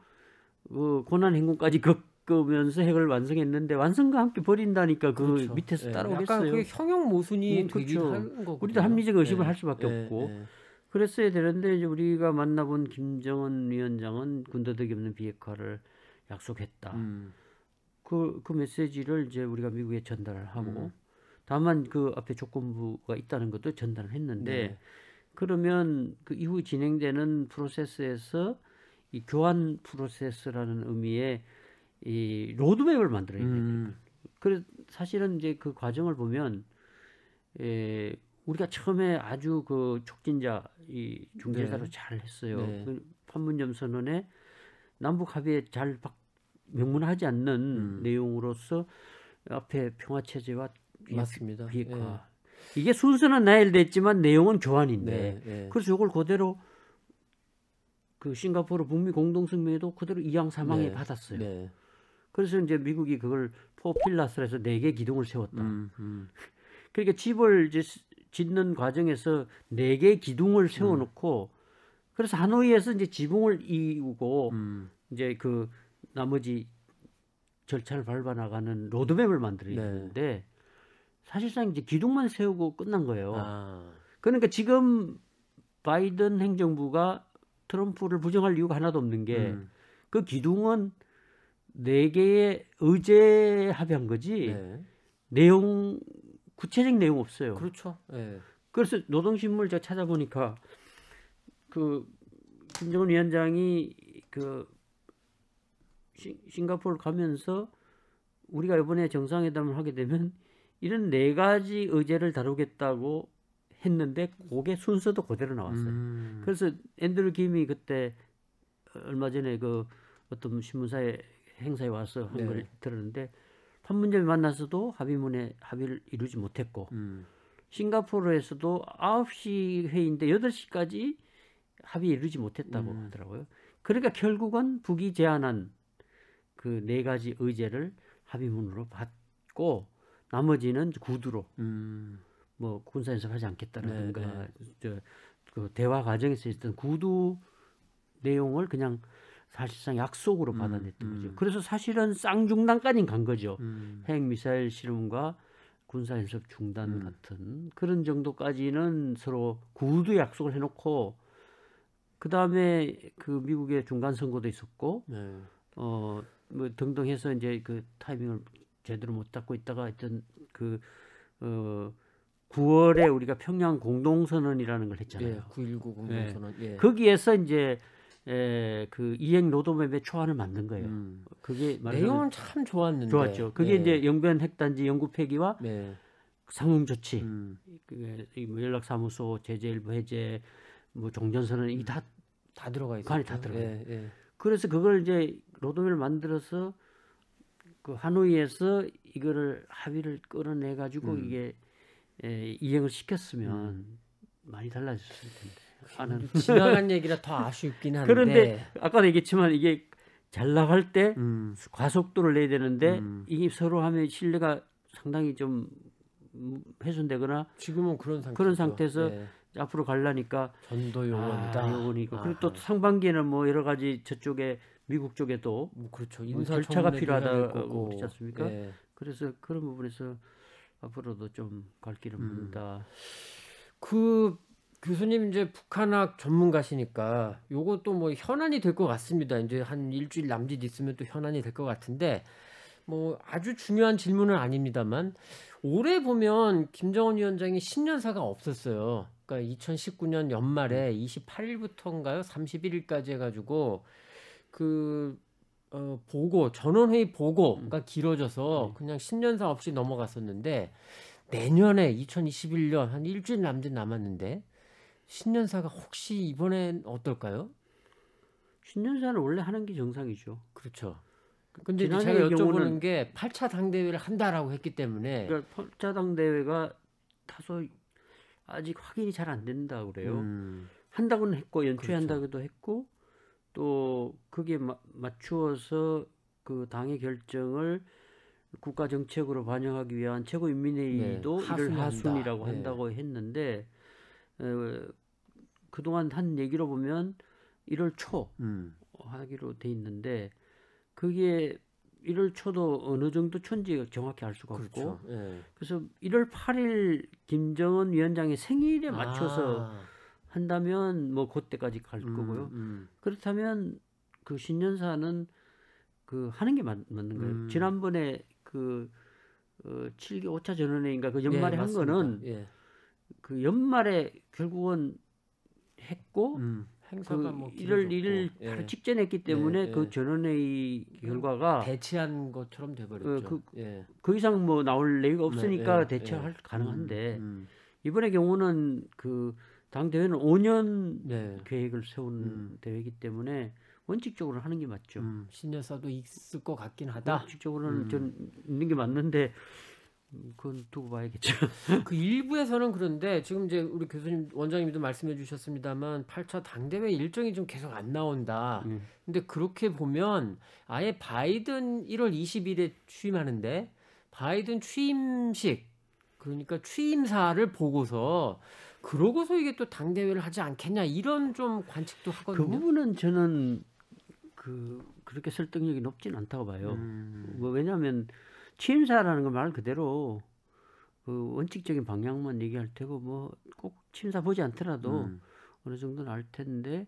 어, 고난 행군까지 겪으면서 핵을 완성했는데 완성과 함께 버린다니까 그 그렇죠. 밑에서 예. 따라오겠어요. 약간 그게 형용 모순이 음, 그렇죠. 우리도 합리적 의심을 예. 할 수밖에 예, 없고 예. 그랬어야 되는데 이제 우리가 만나본 김정은 위원장은 군더더기 없는 비핵화를 약속했다. 음. 그, 그 메시지를 이제 우리가 미국에 전달을 하고 음. 다만 그 앞에 조건부가 있다는 것도 전달을 했는데 네. 그러면 그 이후 진행되는 프로세스에서 이 교환 프로세스라는 의미의 이 로드맵을 만들어야 돼요. 음. 그래 사실은 이제 그 과정을 보면 에, 우리가 처음에 아주 그 촉진자 이 중재자로 네. 잘 했어요. 네. 그 판문점 선언에 남북 합의에 잘 박- 명문하지 않는 음. 내용으로서 앞에 평화 체제와 이 맞습니다. 비핵화 이게 순서는 나열됐지만 내용은 예. 교환인데 네. 네. 그래서 이걸 그대로 그 싱가포르 북미 공동성명에도 그대로 이양 사망에 네. 받았어요. 네. 그래서 이제 미국이 그걸 포필라스에서 네 개 기둥을 세웠다. 음, 음. 그러니까 집을 이제 스- 짓는 과정에서 네 개 기둥을 세워놓고 그래서 하노이에서 이제 지붕을 이루고 음. 이제 그 나머지 절차를 밟아 나가는 로드맵을 만들어야 네. 되는데 사실상 이제 기둥만 세우고 끝난 거예요. 아. 그러니까 지금 바이든 행정부가 트럼프를 부정할 이유가 하나도 없는 게그 음. 기둥은 네 개의 의제 합의한 거지 네. 내용 구체적 내용 없어요. 그렇죠. 예. 그래서 노동신문 제가 찾아보니까 그 김정은 위원장이 그 싱- 싱가포르 가면서 우리가 이번에 정상회담을 하게 되면 이런 네 가지 의제를 다루겠다고 했는데 그게 순서도 그대로 나왔어요. 음. 그래서 앤드류 김이 그때 얼마 전에 그 어떤 신문사에 행사에 와서 한 네. 걸 들었는데 판문점에 만나서도 합의문에 합의를 이루지 못했고 음. 싱가포르에서도 9시 회의인데 8시까지 합의 이루지 못했다고 음. 하더라고요. 그러니까 결국은 북이 제안한 그 네 가지 의제를 합의문으로 받고 나머지는 구두로 음. 뭐 군사 연습하지 않겠다라든가 네, 저, 그 대화 과정에서 있던 구두 내용을 그냥 사실상 약속으로 음, 받아냈던 음. 거죠. 그래서 사실은 쌍중단까지 간 거죠. 음. 핵 미사일 실험과 군사 연습 중단 음. 같은 그런 정도까지는 서로 구두 약속을 해놓고 그 다음에 그 미국의 중간 선거도 있었고 네. 어 뭐 등등 해서 이제 그 타이밍을 제대로 못 잡고 있다가 하여튼 그 어 9월에 우리가 평양 공동선언이라는 걸 했잖아요. 예, 9.19 공동선언. 예. 거기에서 이제 에, 그 이행 로드맵의 초안을 만든 거예요. 음. 그게 내용은 참 좋았는데. 좋았죠. 그게 예. 이제 영변 핵단지 영구 폐기와 네. 상응 조치, 음. 그게 이뭐 연락사무소 제재 일부 해제, 뭐 종전선언 이게 다다 들어가 있어요. 그 안에 다 들어가요. 예, 예. 그래서 그걸 이제 로드맵을 만들어서 그 하노이에서 이거를 합의를 끌어내 가지고 음. 이게 에, 이행을 시켰으면 많이 달라졌을 텐데. 아는 지나간 얘기라 더 아쉽긴 한데. 그런데 아까도 얘기했지만 이게 잘 나갈 때 음. 과속도를 내야 되는데 음. 이게 서로 하면 신뢰가 상당히 좀 음, 훼손되거나 지금은 그런 상태. 그런 상태에서 예. 앞으로 가려니까 전도 요원이다. 아, 요원이고 그리고 또. 상반기에는 뭐 여러 가지 저쪽에 미국 쪽에도 뭐 그렇죠. 뭐 인사 절차가 필요하다고 될 거고. 그러지 않습니까? 예. 그래서 그런 부분에서 앞으로도 좀 갈 길은 음. 먼다. 그 교수님 이제 북한학 전문가시니까 요것도 뭐 현안이 될 것 같습니다. 이제 한 일주일 남짓 있으면 또 현안이 될 것 같은데 뭐 아주 중요한 질문은 아닙니다만 올해 보면 김정은 위원장이 신년사가 없었어요. 그러니까 2019년 연말에 28일부터인가요? 31일까지 해가지고 그 어, 보고 전원회의 보고가 길어져서 그냥 신년사 없이 넘어갔었는데 내년에 2021년 한 일주일 남짓 남았는데 신년사가 혹시 이번엔 어떨까요? 신년사는 원래 하는 게 정상이죠. 그렇죠. 근데 제가 여쭤보는 게 8차 당대회를 한다라고 했기 때문에 그러니까 펄자당 대회가 다소 아직 확인이 잘 안 된다 그래요. 음, 한다고는 했고 그렇죠. 연초한다고도 했고 또 그게 마, 맞추어서 그 당의 결정을 국가 정책으로 반영하기 위한 최고인민회의도 네, 이를. 하순이라고 네. 한다고 했는데 어, 그동안 한 얘기로 보면 1월 초 음, 하기로 돼 있는데 그게 1월 초도 어느 정도 초인지 정확히 알 수가 없고 그렇죠. 예. 그래서 1월 8일 김정은 위원장의 생일에 맞춰서 아, 한다면 뭐 그때까지 갈 음, 거고요. 음, 그렇다면 그 신년사는 그 하는 게 맞, 는 거예요. 음. 지난번에 그 어, 7기 5차 전원회의인가 그 연말에 예, 한. 거는 예. 그 연말에 결국은 했고 음, 그 행사가 뭐 1월 1일 길어졌고, 바로 예. 직전했기 때문에 예, 그 예. 전원회의 결과가 대치한 것처럼 돼버렸죠. 어, 그- 예. 그 이상 뭐 나올 얘기가 없으니까 예, 대처할 예. 가능한데 음, 이번의 경우는 그 당 대회는 5년 네. 계획을 세운 음. 대회이기 때문에 원칙적으로 하는 게 맞죠. 음, 신년사도 있을 것 같긴 하다. 원칙적으로는 음. 전 있는 게 맞는데 음, 그건 두고 봐야겠죠. 그 일부에서는 그런데 지금 이제 우리 교수님 원장님도 말씀해 주셨습니다만 8차 당대회 일정이 좀 계속 안 나온다. 음. 근데 그렇게 보면 아예 바이든 1월 20일에 취임하는데 바이든 취임식 그러니까 취임사를 보고서 그러고서 이게 또 당 대회를 하지 않겠냐 이런 좀 관측도 그 하거든요. 부분은 저는 그 그렇게 설득력이 높진 않다고 봐요. 음, 뭐 왜냐하면 취임사라는 건 말 그대로 그 원칙적인 방향만 얘기할 테고 뭐 꼭 취임사 보지 않더라도 음, 어느 정도는 알 텐데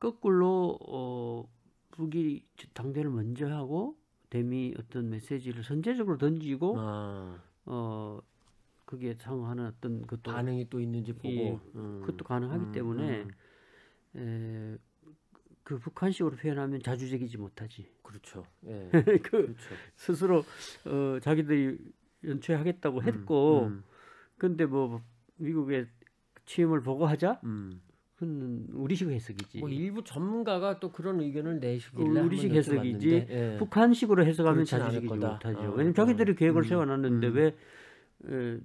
거꾸로 어 북이 당대를 먼저 하고 대미 어떤 메시지를 선제적으로 던지고 아, 어 그게 상하는 어떤 것도 반응이 또 있는지 보고 예, 음, 그것도 가능하기 음, 때문에 음, 에, 그 북한식으로 표현하면 자주적이지 못하지. 그렇죠. 예, 그 그렇죠. 스스로 어, 자기들이 연초하겠다고 했고, 음, 근데 뭐 미국의 취임을 보고하자, 음. 그건 우리식 해석이지. 뭐 일부 전문가가 또 그런 의견을 내시길래 그 우리식 해석이지. 예. 북한식으로 해석하면 자주적이지. 못하죠. 아, 왜냐면 자기들이 아, 계획을 음, 세워놨는데 음. 왜 에,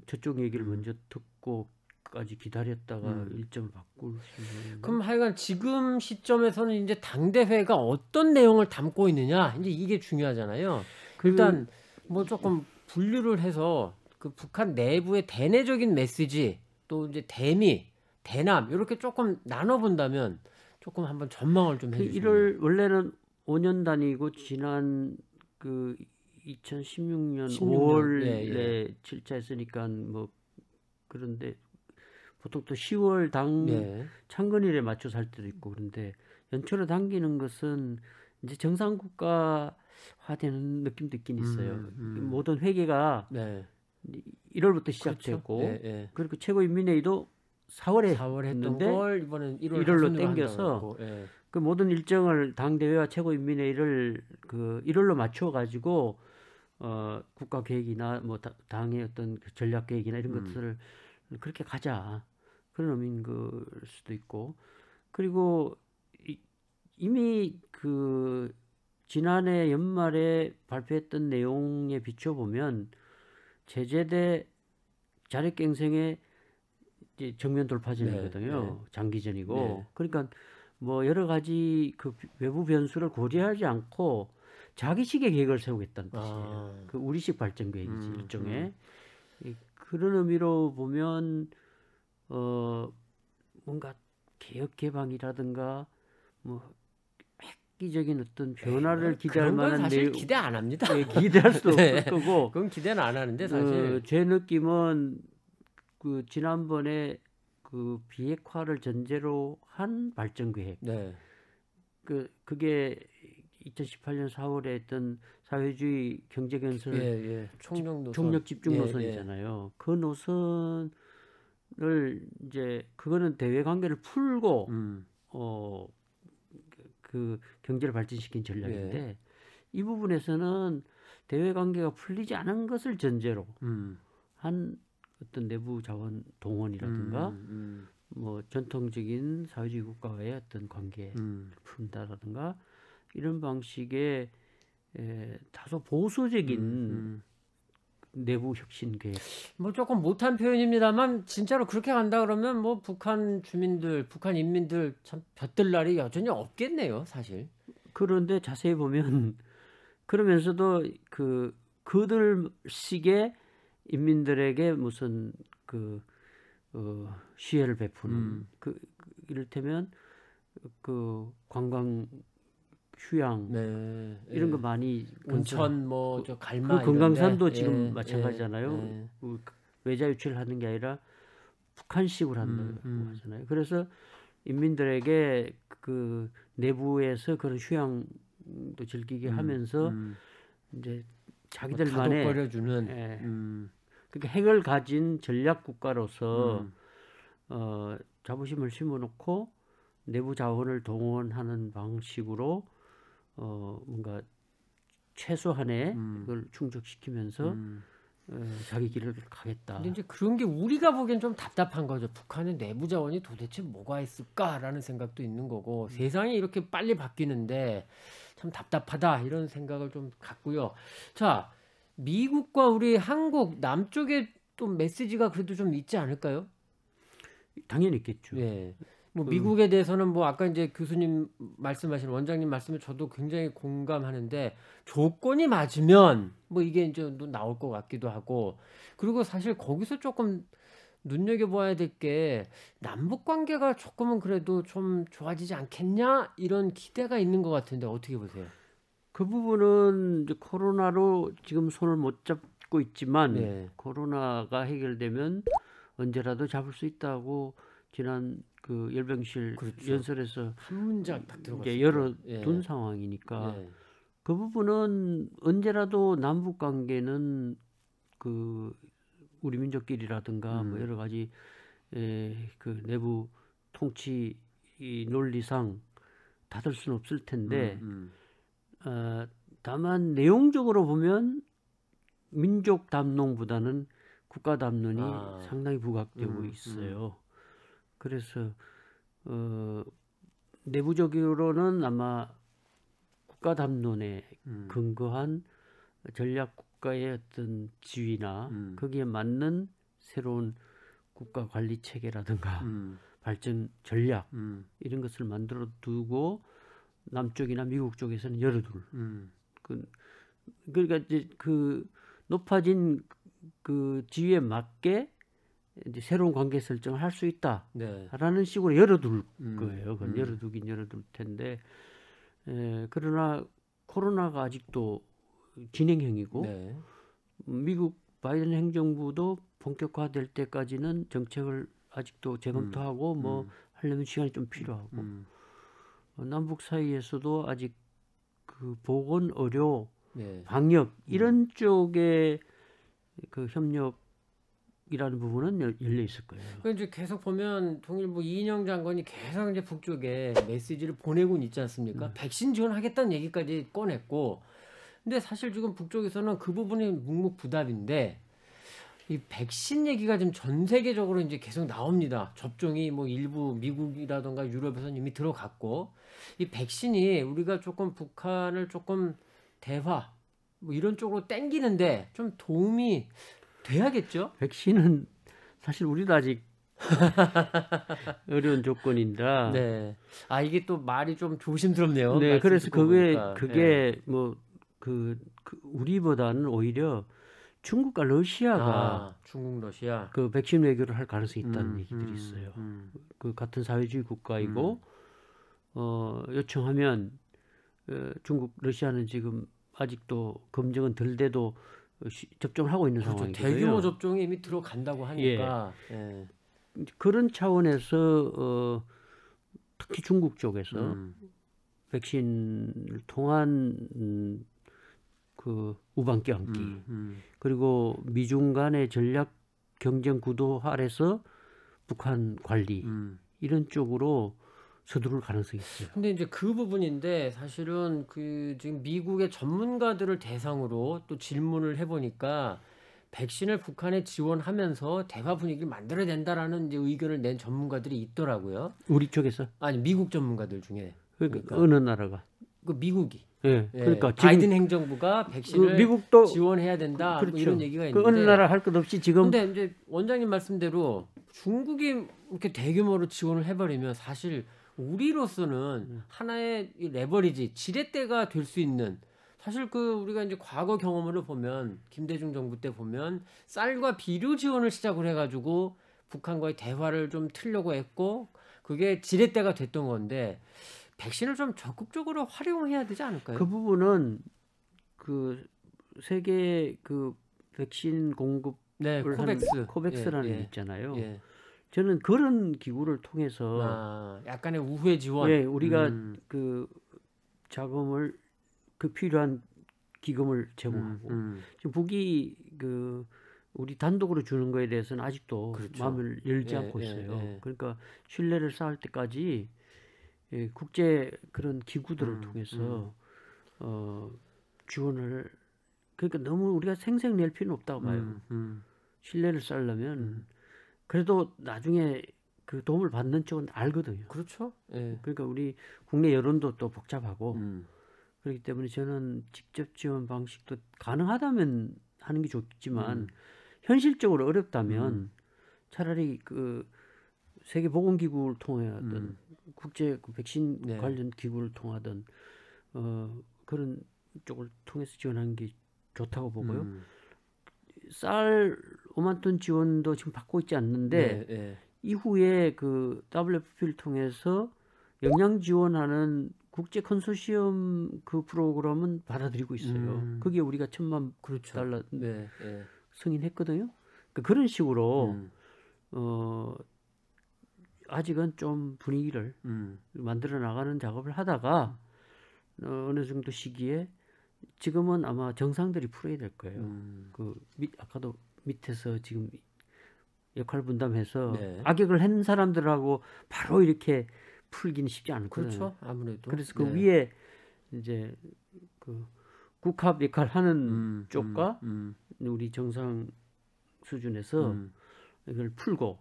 저쪽 얘기를 음. 먼저 듣고 까지 기다렸다가 음. 일정을 바꿀 수 있는. 그럼 하여간 지금 시점에서는 이제 당 대회가 어떤 내용을 담고 있느냐 이제 이게 중요하잖아요. 그 일단 뭐 조금 분류를 해서 그 북한 내부의 대내적인 메시지 또 이제 대미, 대남 이렇게 조금 나눠 본다면 조금 한번 전망을 좀그 해주시면. 1월 원래는 5년 단위고 지난 그 2016년 16년, 5월에 예, 질차했으니까 뭐 그런데 보통 또 10월 당 예. 창건일에 맞춰서 할 때도 있고 그런데 연초로 당기는 것은 이제 정상 국가화되는 느낌도 있긴 있어요. 음, 음. 모든 회계가 네. 1월부터 그렇죠. 시작됐고 예, 예. 그리고 최고인민회의도 4월에 4월 했던 했는데 걸 이번엔 1월 일월로 땡겨서 예. 그 모든 일정을 당 대회와 최고인민회의를 그 1월로 맞춰 가지고 어 국가 계획이나 뭐 다- 당의 어떤 그 전략 계획이나 이런 음. 것들을 그렇게 가자 그런 의미인 걸 수도 있고 그리고 이, 이미 그 지난해 연말에 발표했던 내용에 비춰 보면 제재대 자력갱생의 이제 정면 돌파전이거든요. 네, 네. 장기전이고. 네. 그러니까 뭐 여러 가지 그 외부 변수를 고려하지 않고 자기식의 계획을 세우겠다는 뜻이에요. 아. 그 우리식 발전 계획이지 음, 일종의 이 그런 의미로 보면 어 뭔가 개혁 개방이라든가 뭐 획기적인 어떤 변화를 기대할 그런 건 만한 사실 내용 기대 안 합니다. 예, 기대할 수도 네. 없을 거고 그건 기대는 안 하는데 어, 사실 제 느낌은 그 지난번에 그 비핵화를 전제로 한 발전 계획 네. 그 그게 2018년 4월에 했던 사회주의 경제 건설 예, 예. 총력 노선. 총력 집중 예, 노선이잖아요. 그 노선을 이제 그거는 대외 관계를 풀고 예. 음. 어 그 경제를 발전시킨 전략인데 예. 이 부분에서는 대외 관계가 풀리지 않은 것을 전제로 음. 한 어떤 내부 자원 동원이라든가 음, 뭐 전통적인 사회주의 국가와의 어떤 관계 음, 푼다라든가 이런 방식의 에, 다소 보수적인 음. 내부 혁신 계획 뭐 조금 못한 표현입니다만 진짜로 그렇게 간다 그러면 뭐 북한 주민들, 북한 인민들 참 볕들 날이 여전히 없겠네요, 사실. 그런데 자세히 보면 그러면서도 그 그들식의 인민들에게 무슨 그 어, 시혜를 베푸는 음. 그, 그 이를테면 그 관광 휴양 네. 이런 예. 거 많이 온천 뭐저그 갈마 금강산도 이런데. 지금 예, 마찬가지잖아요. 예, 그 외자 유치를 하는 게 아니라 북한식으로 한다고 음, 음. 하잖아요. 그래서 인민들에게 그 내부에서 그런 휴양도 즐기게 음, 하면서 음. 이제 뭐 자기들만의 다독거려주는 예, 음, 그러니까 핵을 가진 전략 국가로서 음. 어, 자부심을 심어놓고 내부 자원을 동원하는 방식으로 어, 뭔가 최소한의 음. 그걸 충족시키면서 음. 어, 자기 길을 가겠다. 근데 이제 그런 게 우리가 보기엔 좀 답답한 거죠. 북한의 내부 자원이 도대체 뭐가 있을까라는 생각도 있는 거고 세상이 이렇게 빨리 바뀌는데 참 답답하다 이런 생각을 좀 갖고요. 자, 미국과 우리 한국 남쪽에 또 메시지가 그래도 좀 있지 않을까요? 당연히 있겠죠. 예. 뭐 그- 미국에 대해서는 뭐 아까 이제 교수님 말씀하신 원장님 말씀에 저도 굉장히 공감하는데 조건이 맞으면 뭐 이게 이제 또 나올 것 같기도 하고 그리고 사실 거기서 조금 눈여겨봐야 될 게 남북 관계가 조금은 그래도 좀 좋아지지 않겠냐 이런 기대가 있는 것 같은데 어떻게 보세요? 그 부분은 이제 코로나로 지금 손을 못 잡고 있지만 네. 코로나가 해결되면 언제라도 잡을 수 있다고 지난 그 열병실 그렇죠. 연설에서 한 문장 딱 들어갔어요. 이제 열어둔 예. 상황이니까 예. 그 부분은 언제라도 남북 관계는 그 우리 민족끼리라든가 뭐 음. 여러 가지 에, 그 내부 통치 이 논리상 닫을 수는 없을 텐데 음, 어, 다만 내용적으로 보면 민족 담론보다는 국가 담론이 아. 상당히 부각되고 음, 있어요. 그래서 어, 내부적으로는 아마 국가 담론에 음, 근거한 전략 국가의 어떤 지위나 음. 거기에 맞는 새로운 국가 관리 체계라든가 음, 발전 전략 음, 이런 것을 만들어 두고 남쪽이나 미국 쪽에서는 열어둘. 음, 그 그러니까 이제 그 높아진 그 지위에 맞게 이제 새로운 관계 설정을 할 수 있다라는 네. 식으로 열어둘 음, 거예요. 그건 음. 열어두긴 열어둘 텐데 에, 그러나 코로나가 아직도 진행형이고 네. 미국 바이든 행정부도 본격화될 때까지는 정책을 아직도 재검토하고 뭐 음, 하려면 시간이 좀 필요하고 음, 어, 남북 사이에서도 아직 그 보건 의료 네. 방역 이런 쪽에 그 협력 이라는 부분은 열- 열려 있을 거예요. 그 이제 계속 보면 통일부 이인영 장관이 계속 이제 북쪽에 메시지를 보내고는 있지 않습니까? 음. 백신 지원하겠다는 얘기까지 꺼냈고, 근데 사실 지금 북쪽에서는 그 부분이 묵묵부답인데 이 백신 얘기가 지금 전 세계적으로 이제 계속 나옵니다. 접종이 뭐 일부 미국이라던가 유럽에서는 이미 들어갔고 이 백신이 우리가 조금 북한을 조금 대화 뭐 이런 쪽으로 땡기는데 좀 도움이 돼야겠죠? 백신은 사실 우리도 아직 어려운 조건인다. 네. 아 이게 또 말이 좀 조심스럽네요. 네, 그래서 그게 보니까. 그게 뭐그 우리보다는 오히려 중국과 러시아가 아, 중국 러시아 그 백신 외교를 할 가능성이 있다는 음, 얘기들이 음, 있어요. 음. 그 같은 사회주의 국가이고 어 요청하면 어, 중국 러시아는 지금 아직도 검증은 덜 돼도 시- 접종을 하고 있는 그렇죠. 상황이거든요. 대규모 접종이 이미 들어간다고 하니까. 예. 그런 차원에서 어, 특히 중국 쪽에서 음. 백신을 통한 음, 그 우방 껴안기 음, 음. 그리고 미중 간의 전략 경쟁 구도 아래서 북한 관리 음. 이런 쪽으로 서두를 가능성이 있어요. 근데 이제 그 부분인데 사실은 그 지금 미국의 전문가들을 대상으로 또 질문을 해보니까 백신을 북한에 지원하면서 대화 분위기를 만들어야 된다라는 이제 의견을 낸 전문가들이 있더라고요. 우리 쪽에서 아니 미국 전문가들 중에 그러니까, 그러니까. 어느 나라가 그 미국이 예, 예, 그러니까 지금 바이든 행정부가 그 백신을 미국도 지원해야 된다 뭐 그렇죠. 이런 얘기가 그 있는데 어느 나라 할 것 없이 지금 근데 이제 원장님 말씀대로 중국이 이렇게 대규모로 지원을 해버리면 사실 우리로서는 음. 하나의 이 레버리지 지렛대가 될 수 있는 사실 그 우리가 이제 과거 경험을 보면 김대중 정부 때 보면 쌀과 비료 지원을 시작을 해가지고 북한과의 대화를 좀 틀려고 했고 그게 지렛대가 됐던 건데 백신을 좀 적극적으로 활용해야 되지 않을까요? 그 부분은 그 세계 그 백신 공급 네, 을 코백스, 코백스라는 예, 게 예, 있잖아요. 예. 저는 그런 기구를 통해서 아, 약간의 우회 지원. 예, 우리가 음, 그 자금을 그 필요한 기금을 제공하고 음, 지금 북이 그 우리 단독으로 주는 거에 대해서는 아직도 그렇죠. 마음을 열지 예, 않고 예, 있어요. 예. 그러니까 신뢰를 쌓을 때까지 예, 국제 그런 기구들을 음, 통해서 어, 지원을 그러니까 너무 우리가 생색 낼 필요는 없다고 봐요. 음, 음, 신뢰를 쌓으려면 음. 그래도 나중에 그 도움을 받는 쪽은 알거든요. 그렇죠. 예. 그러니까 우리 국내 여론도 또 복잡하고 음, 그렇기 때문에 저는 직접 지원 방식도 가능하다면 하는 게 좋지만 음. 현실적으로 어렵다면 음. 차라리 그 세계 보건 기구를 통하든 음. 국제 그 백신 네. 관련 기구를 통하든 어 그런 쪽을 통해서 지원하는 게 좋다고 보고요. 음. 쌀 5만 톤 지원도 지금 받고 있지 않는데 네, 예. 이후에 그 WFP를 통해서 영양 지원하는 국제 컨소시엄 그 프로그램은 받아들이고 있어요. 음. 그게 우리가 천만 그렇죠. 달러 네, 예. 승인했거든요. 그런 그런 식으로 음, 어 아직은 좀 분위기를 음, 만들어 나가는 작업을 하다가 어, 어느 정도 시기에 지금은 아마 정상들이 풀어야 될 거예요. 음. 그 밑, 아까도 밑에서 지금 역할 분담해서 네. 악역을 한 사람들하고 바로 이렇게 풀기는 쉽지 않거든요. 그렇죠. 아무래도. 그래서 그 네. 위에 이제 그 국합 역할 하는 음, 쪽과 음, 우리 정상 음, 수준에서 음, 이걸 풀고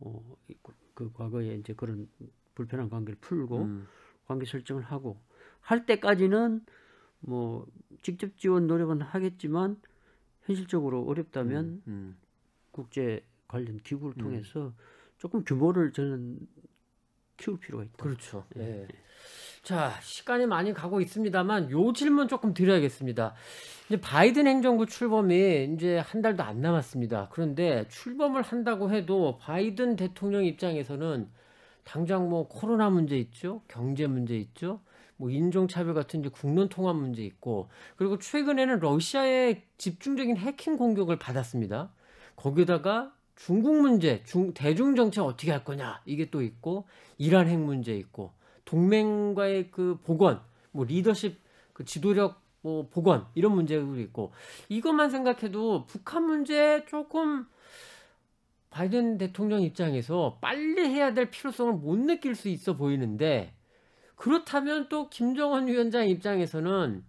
어, 이- 그 과거에 이제 그런 불편한 관계를 풀고 음, 관계 설정을 하고 할 때까지는 뭐 직접 지원 노력은 하겠지만 현실적으로 어렵다면 음, 국제 관련 기구를 음. 통해서 조금 규모를 저는 키울 필요가 있다. 그렇죠. 예. 자, 시간이 많이 가고 있습니다만 요 질문 조금 드려야겠습니다. 이제 바이든 행정부 출범이 이제 한 달도 안 남았습니다. 그런데 출범을 한다고 해도 바이든 대통령 입장에서는 당장 뭐 코로나 문제 있죠, 경제 문제 있죠, 뭐 인종차별 같은 이제 국론 통합 문제 있고, 그리고 최근에는 러시아의 집중적인 해킹 공격을 받았습니다. 거기다가 중국 문제, 중, 대중 정책 어떻게 할 거냐 이게 또 있고, 이란 핵 문제 있고, 동맹과의 그 복원, 뭐 리더십, 그 지도력 뭐 복원 이런 문제도 있고, 이것만 생각해도 북한 문제 조금 바이든 대통령 입장에서 빨리 해야 될 필요성을 못 느낄 수 있어 보이는데 그렇다면 또 김정은 위원장 입장에서는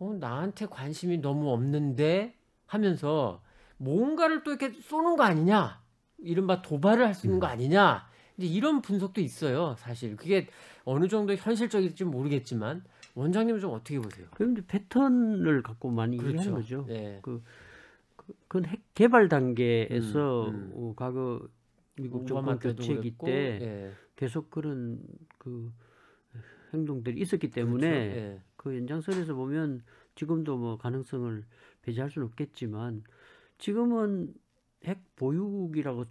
어, 나한테 관심이 너무 없는데 하면서 뭔가를 또 이렇게 쏘는 거 아니냐 이른바 도발을 할 수 있는 거 아니냐 이제 이런 분석도 있어요 사실 그게 어느 정도 현실적일지 모르겠지만 원장님은 좀 어떻게 보세요? 그럼 이제 패턴을 갖고 많이 그렇죠. 얘기하는 거죠. 네. 그, 그, 그건 핵 개발 단계에서 음, 음. 어, 과거 미국 정권 교체기 때 예. 계속 그런 그 행동들이 있었기 때문에 그렇죠. 예. 그 연장선에서 보면 지금도 뭐 가능성을 배제할 수는 없겠지만 지금은 핵 보유국이라고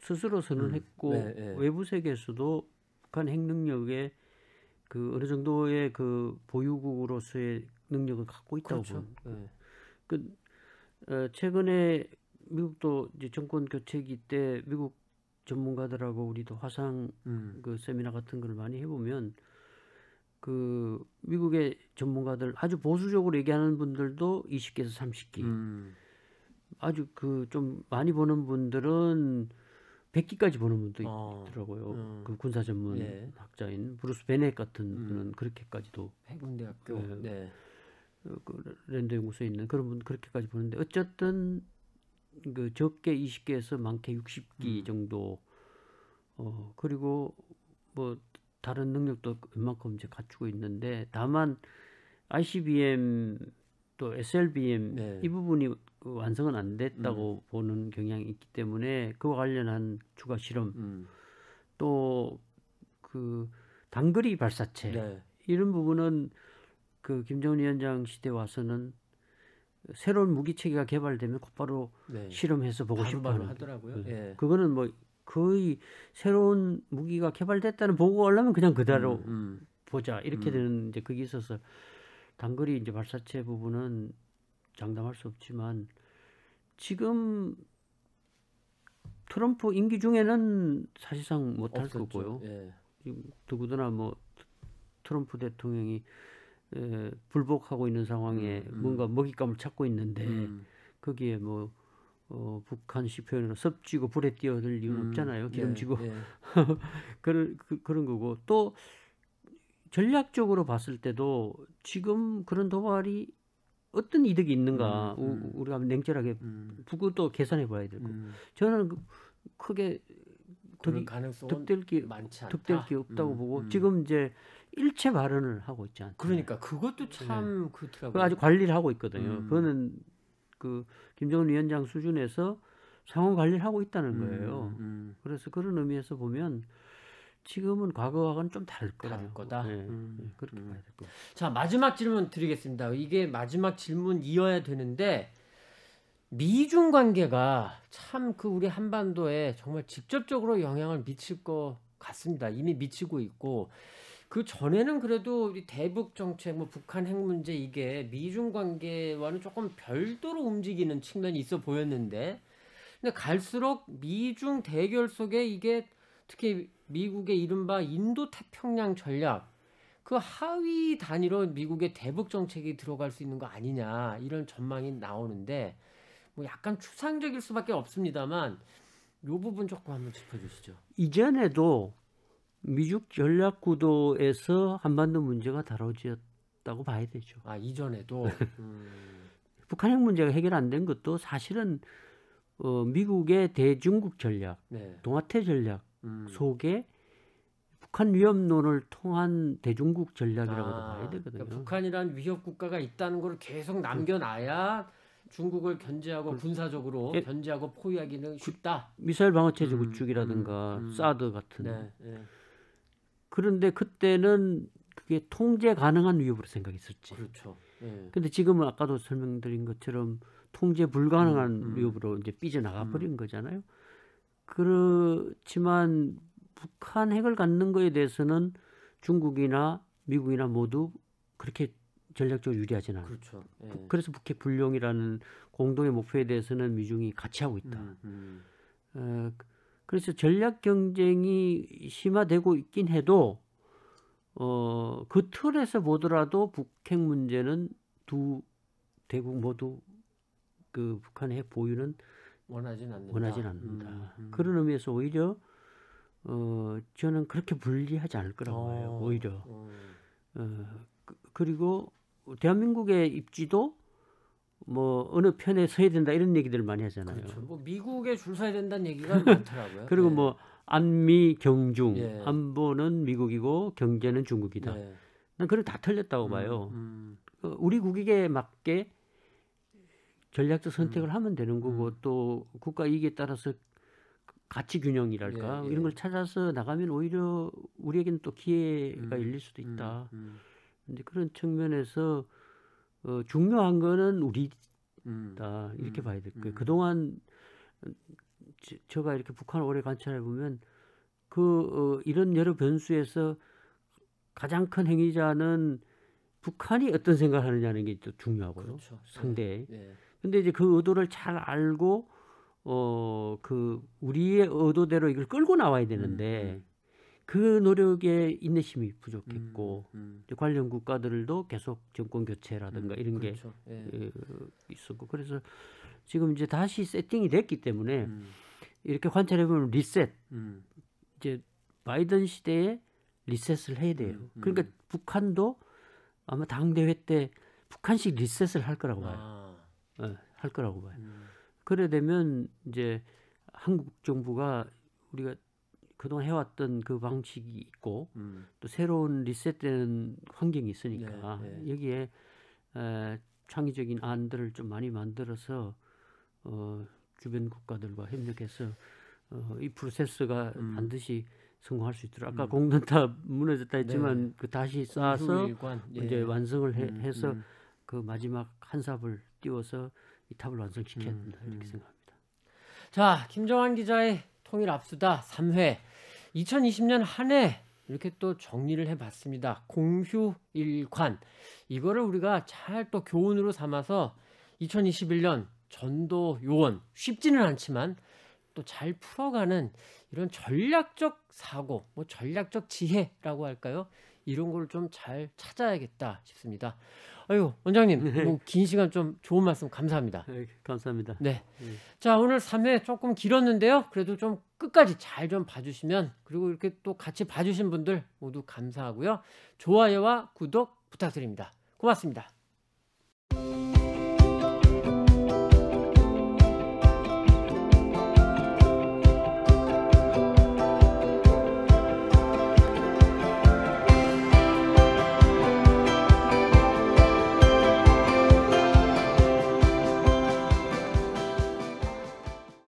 스스로 선언했고 네, 네. 외부 세계에서도 북한 핵 능력에 그 어느 정도의 그 보유국으로서의 능력을 갖고 있다고 그렇죠. 예. 그 어, 최근에 미국도 이제 정권 교체기 때 미국 전문가들하고 우리도 화상 음. 그 세미나 같은 걸 많이 해보면 그 미국의 전문가들 아주 보수적으로 얘기하는 분들도 20기에서 30기 음. 아주 그 좀 많이 보는 분들은 100기까지 보는 분도 어. 있더라고요. 음. 그 군사 전문 예. 학자인 브루스 베넷 같은 음. 분은 그렇게까지도 해군대학교. 그- 네. 어, 그 랜드 연구소에 있는 그런 분 그렇게까지 보는데 어쨌든 그 적게 20개에서 많게 60기 음. 정도 어 그리고 뭐 다른 능력도 웬만큼 이제 갖추고 있는데 다만 ICBM 또 SLBM 네. 이 부분이 그 완성은 안 됐다고 보는 경향이 있기 때문에 그와 관련한 추가 실험 음. 또그 단거리 발사체 네. 이런 부분은 그 김정은 위원장 시대 와서는 새로운 무기 체계가 개발되면 곧바로 네. 실험해서 보고 싶어 하는 바로 하더라고요. 그- 예. 그거는 뭐 거의 새로운 무기가 개발됐다는 보고가 올라면 그냥 그대로 음, 음. 보자 이렇게 음. 되는 이제 그게 있어서 단거리 이제 발사체 부분은 장담할 수 없지만 지금 트럼프 임기 중에는 사실상 못할. 거고요. 예. 누구나 뭐 트럼프 대통령이 에, 불복하고 있는 상황에 음, 음. 뭔가 먹잇감을 찾고 있는데 음. 거기에 뭐 어, 북한식 표현으로 섭쥐고 불에 뛰어들 이유는 음. 없잖아요. 기름지고 예, 예. 그런 그, 그런 거고 또 전략적으로 봤을 때도 지금 그런 도발이 어떤 이득이 있는가 음, 음. 우, 우리가 냉철하게 음. 그것도 계산해 봐야 되고 음. 저는 그- 크게 가능성은 득될 게 많지 않다. 득될 게 없다고 음, 보고 음. 지금 이제 일체 발언을 하고 있지 않습니까? 그러니까 그것도 참그 그렇더라고요. 아주 관리를 하고 있거든요. 음. 그거는 그 김정은 위원장 수준에서 상황 관리를 하고 있다는 음, 거예요. 음. 그래서 그런 의미에서 보면 지금은 과거와는 좀 다를 거다. 다를 거다. 네, 음, 네, 그렇게 음. 봐야 될 거예요. 자 마지막 질문 드리겠습니다. 이게 마지막 질문 이어야 되는데 미중 관계가 참 그 우리 한반도에 정말 직접적으로 영향을 미칠 것 같습니다. 이미 미치고 있고 그 전에는 그래도 우리 대북 정책, 뭐 북한 핵 문제 이게 미중 관계와는 조금 별도로 움직이는 측면이 있어 보였는데, 근데 갈수록 미중 대결 속에 이게 특히 미국의 이른바 인도 태평양 전략 그 하위 단위로 미국의 대북 정책이 들어갈 수 있는 거 아니냐 이런 전망이 나오는데 뭐 약간 추상적일 수밖에 없습니다만 요 부분 조금 한번 짚어주시죠. 이전에도 미중 전략 구도에서 한반도 문제가 다뤄졌다고 봐야 되죠. 아 이전에도 음, 북한 핵 문제가 해결 안 된 것도 사실은 어, 미국의 대중국 전략, 네, 동아태 전략 음, 속에 북한 위협론을 통한 대중국 전략이라고도 아, 봐야 되거든요. 그러니까 북한이란 위협 국가가 있다는 걸 계속 남겨놔야 중국을 견제하고 군사적으로 예. 견제하고 포위하기는 쉽다. 미사일 방어체제 음, 구축이라든가 음, 음. 사드 같은 네, 네. 그런데 그때는 그게 통제 가능한 위협으로 생각했었지. 그렇죠. 예. 근데 지금은 아까도 설명드린 것처럼 통제 불가능한 음, 음. 위협으로 이제 삐져나가 버린 거잖아요. 그렇지만 북한 핵을 갖는 거에 대해서는 중국이나 미국이나 모두 그렇게 전략적으로 유리하지는 않아요. 그렇죠. 예. 그래서 북핵 불용이라는 공동의 목표에 대해서는 미중이 같이 하고 있다. 음, 음. 어, 그래서 전략 경쟁이 심화되고 있긴 해도 어, 그 틀에서 보더라도 북핵 문제는 두 대국 모두 그 북한의 핵 보유는 원하진 않는다. 원하진 않는다. 음, 음. 그런 의미에서 오히려 어, 저는 그렇게 불리하지 않을 거라고 어, 봐요. 오히려. 어. 어, 그- 그리고 대한민국의 입지도 뭐 어느 편에 서야 된다 이런 얘기들을 많이 하잖아요. 그렇죠. 뭐 미국에 줄 서야 된다는 얘기가 많더라고요. 그리고 예. 뭐 안미 경중 예. 안보는 미국이고 경제는 중국이다. 네. 난 그걸 다 틀렸다고 봐요. 음, 그 우리 국익에 맞게 전략적 선택을 하면 되는 거고 음. 또 국가 이익에 따라서 가치 균형이랄까 예, 예. 이런 걸 찾아서 나가면 오히려 우리에게는 또 기회가 음, 열릴 수도 음, 있다. 음, 근데 그런 측면에서 어, 중요한 거는 우리다 음, 이렇게 음, 봐야 될 거예요. 음. 그동안 어, 저- 제가 이렇게 북한을 오래 관찰해 보면 그 어, 이런 여러 변수에서 가장 큰 행위자는 북한이 어떤 생각을 하느냐는 게 또 중요하고요. 그렇죠. 상대. 예, 예. 근데 이제 그 의도를 잘 알고 어 그 우리의 의도대로 이걸 끌고 나와야 되는데 음, 음. 그 노력에 인내심이 부족했고 음, 음. 관련 국가들도 계속 정권 교체라든가 음, 이런 게 그렇죠. 예. 예, 있었고 그래서 지금 이제 다시 세팅이 됐기 때문에 음, 이렇게 관찰해 보면 리셋 음, 이제 바이든 시대에 리셋을 해야 돼요. 음, 음. 그러니까 북한도 아마 당 대회 때 북한식 리셋을 할 거라고 봐요. 아, 예, 할 거라고 봐요. 음, 그래 되면 이제 한국 정부가 우리가 그동안 해왔던 그 방식이 있고 음, 또 새로운 리셋되는 환경이 있으니까 네, 네. 여기에 에, 창의적인 안들을 좀 많이 만들어서 어, 주변 국가들과 협력해서 어, 이 프로세스가 음. 반드시 성공할 수 있도록 아까 음. 공든탑 무너졌다 했지만 그 다시 쌓아서 예. 이제 완성을 해, 음, 해서 음. 그 마지막 한 삽을 띄워서 이 탑을 완성시켜야 음, 된다 이렇게 음. 생각합니다. 자, 김정환 기자의 통일 압수다 3회. 2020년 한 해 이렇게 또 정리를 해봤습니다. 공휴일관. 이거를 우리가 잘 또 교훈으로 삼아서 2021년 전도 요원 쉽지는 않지만 또 잘 풀어가는 이런 전략적 사고, 뭐 전략적 지혜라고 할까요? 이런 걸 좀 잘 찾아야겠다 싶습니다. 아유, 원장님, 뭐 긴 시간 좀 좋은 말씀 감사합니다. 네, 감사합니다. 네. 음. 자, 오늘 3회 조금 길었는데요. 그래도 좀 끝까지 잘 좀 봐주시면, 그리고 이렇게 또 같이 봐주신 분들 모두 감사하고요. 좋아요와 구독 부탁드립니다. 고맙습니다.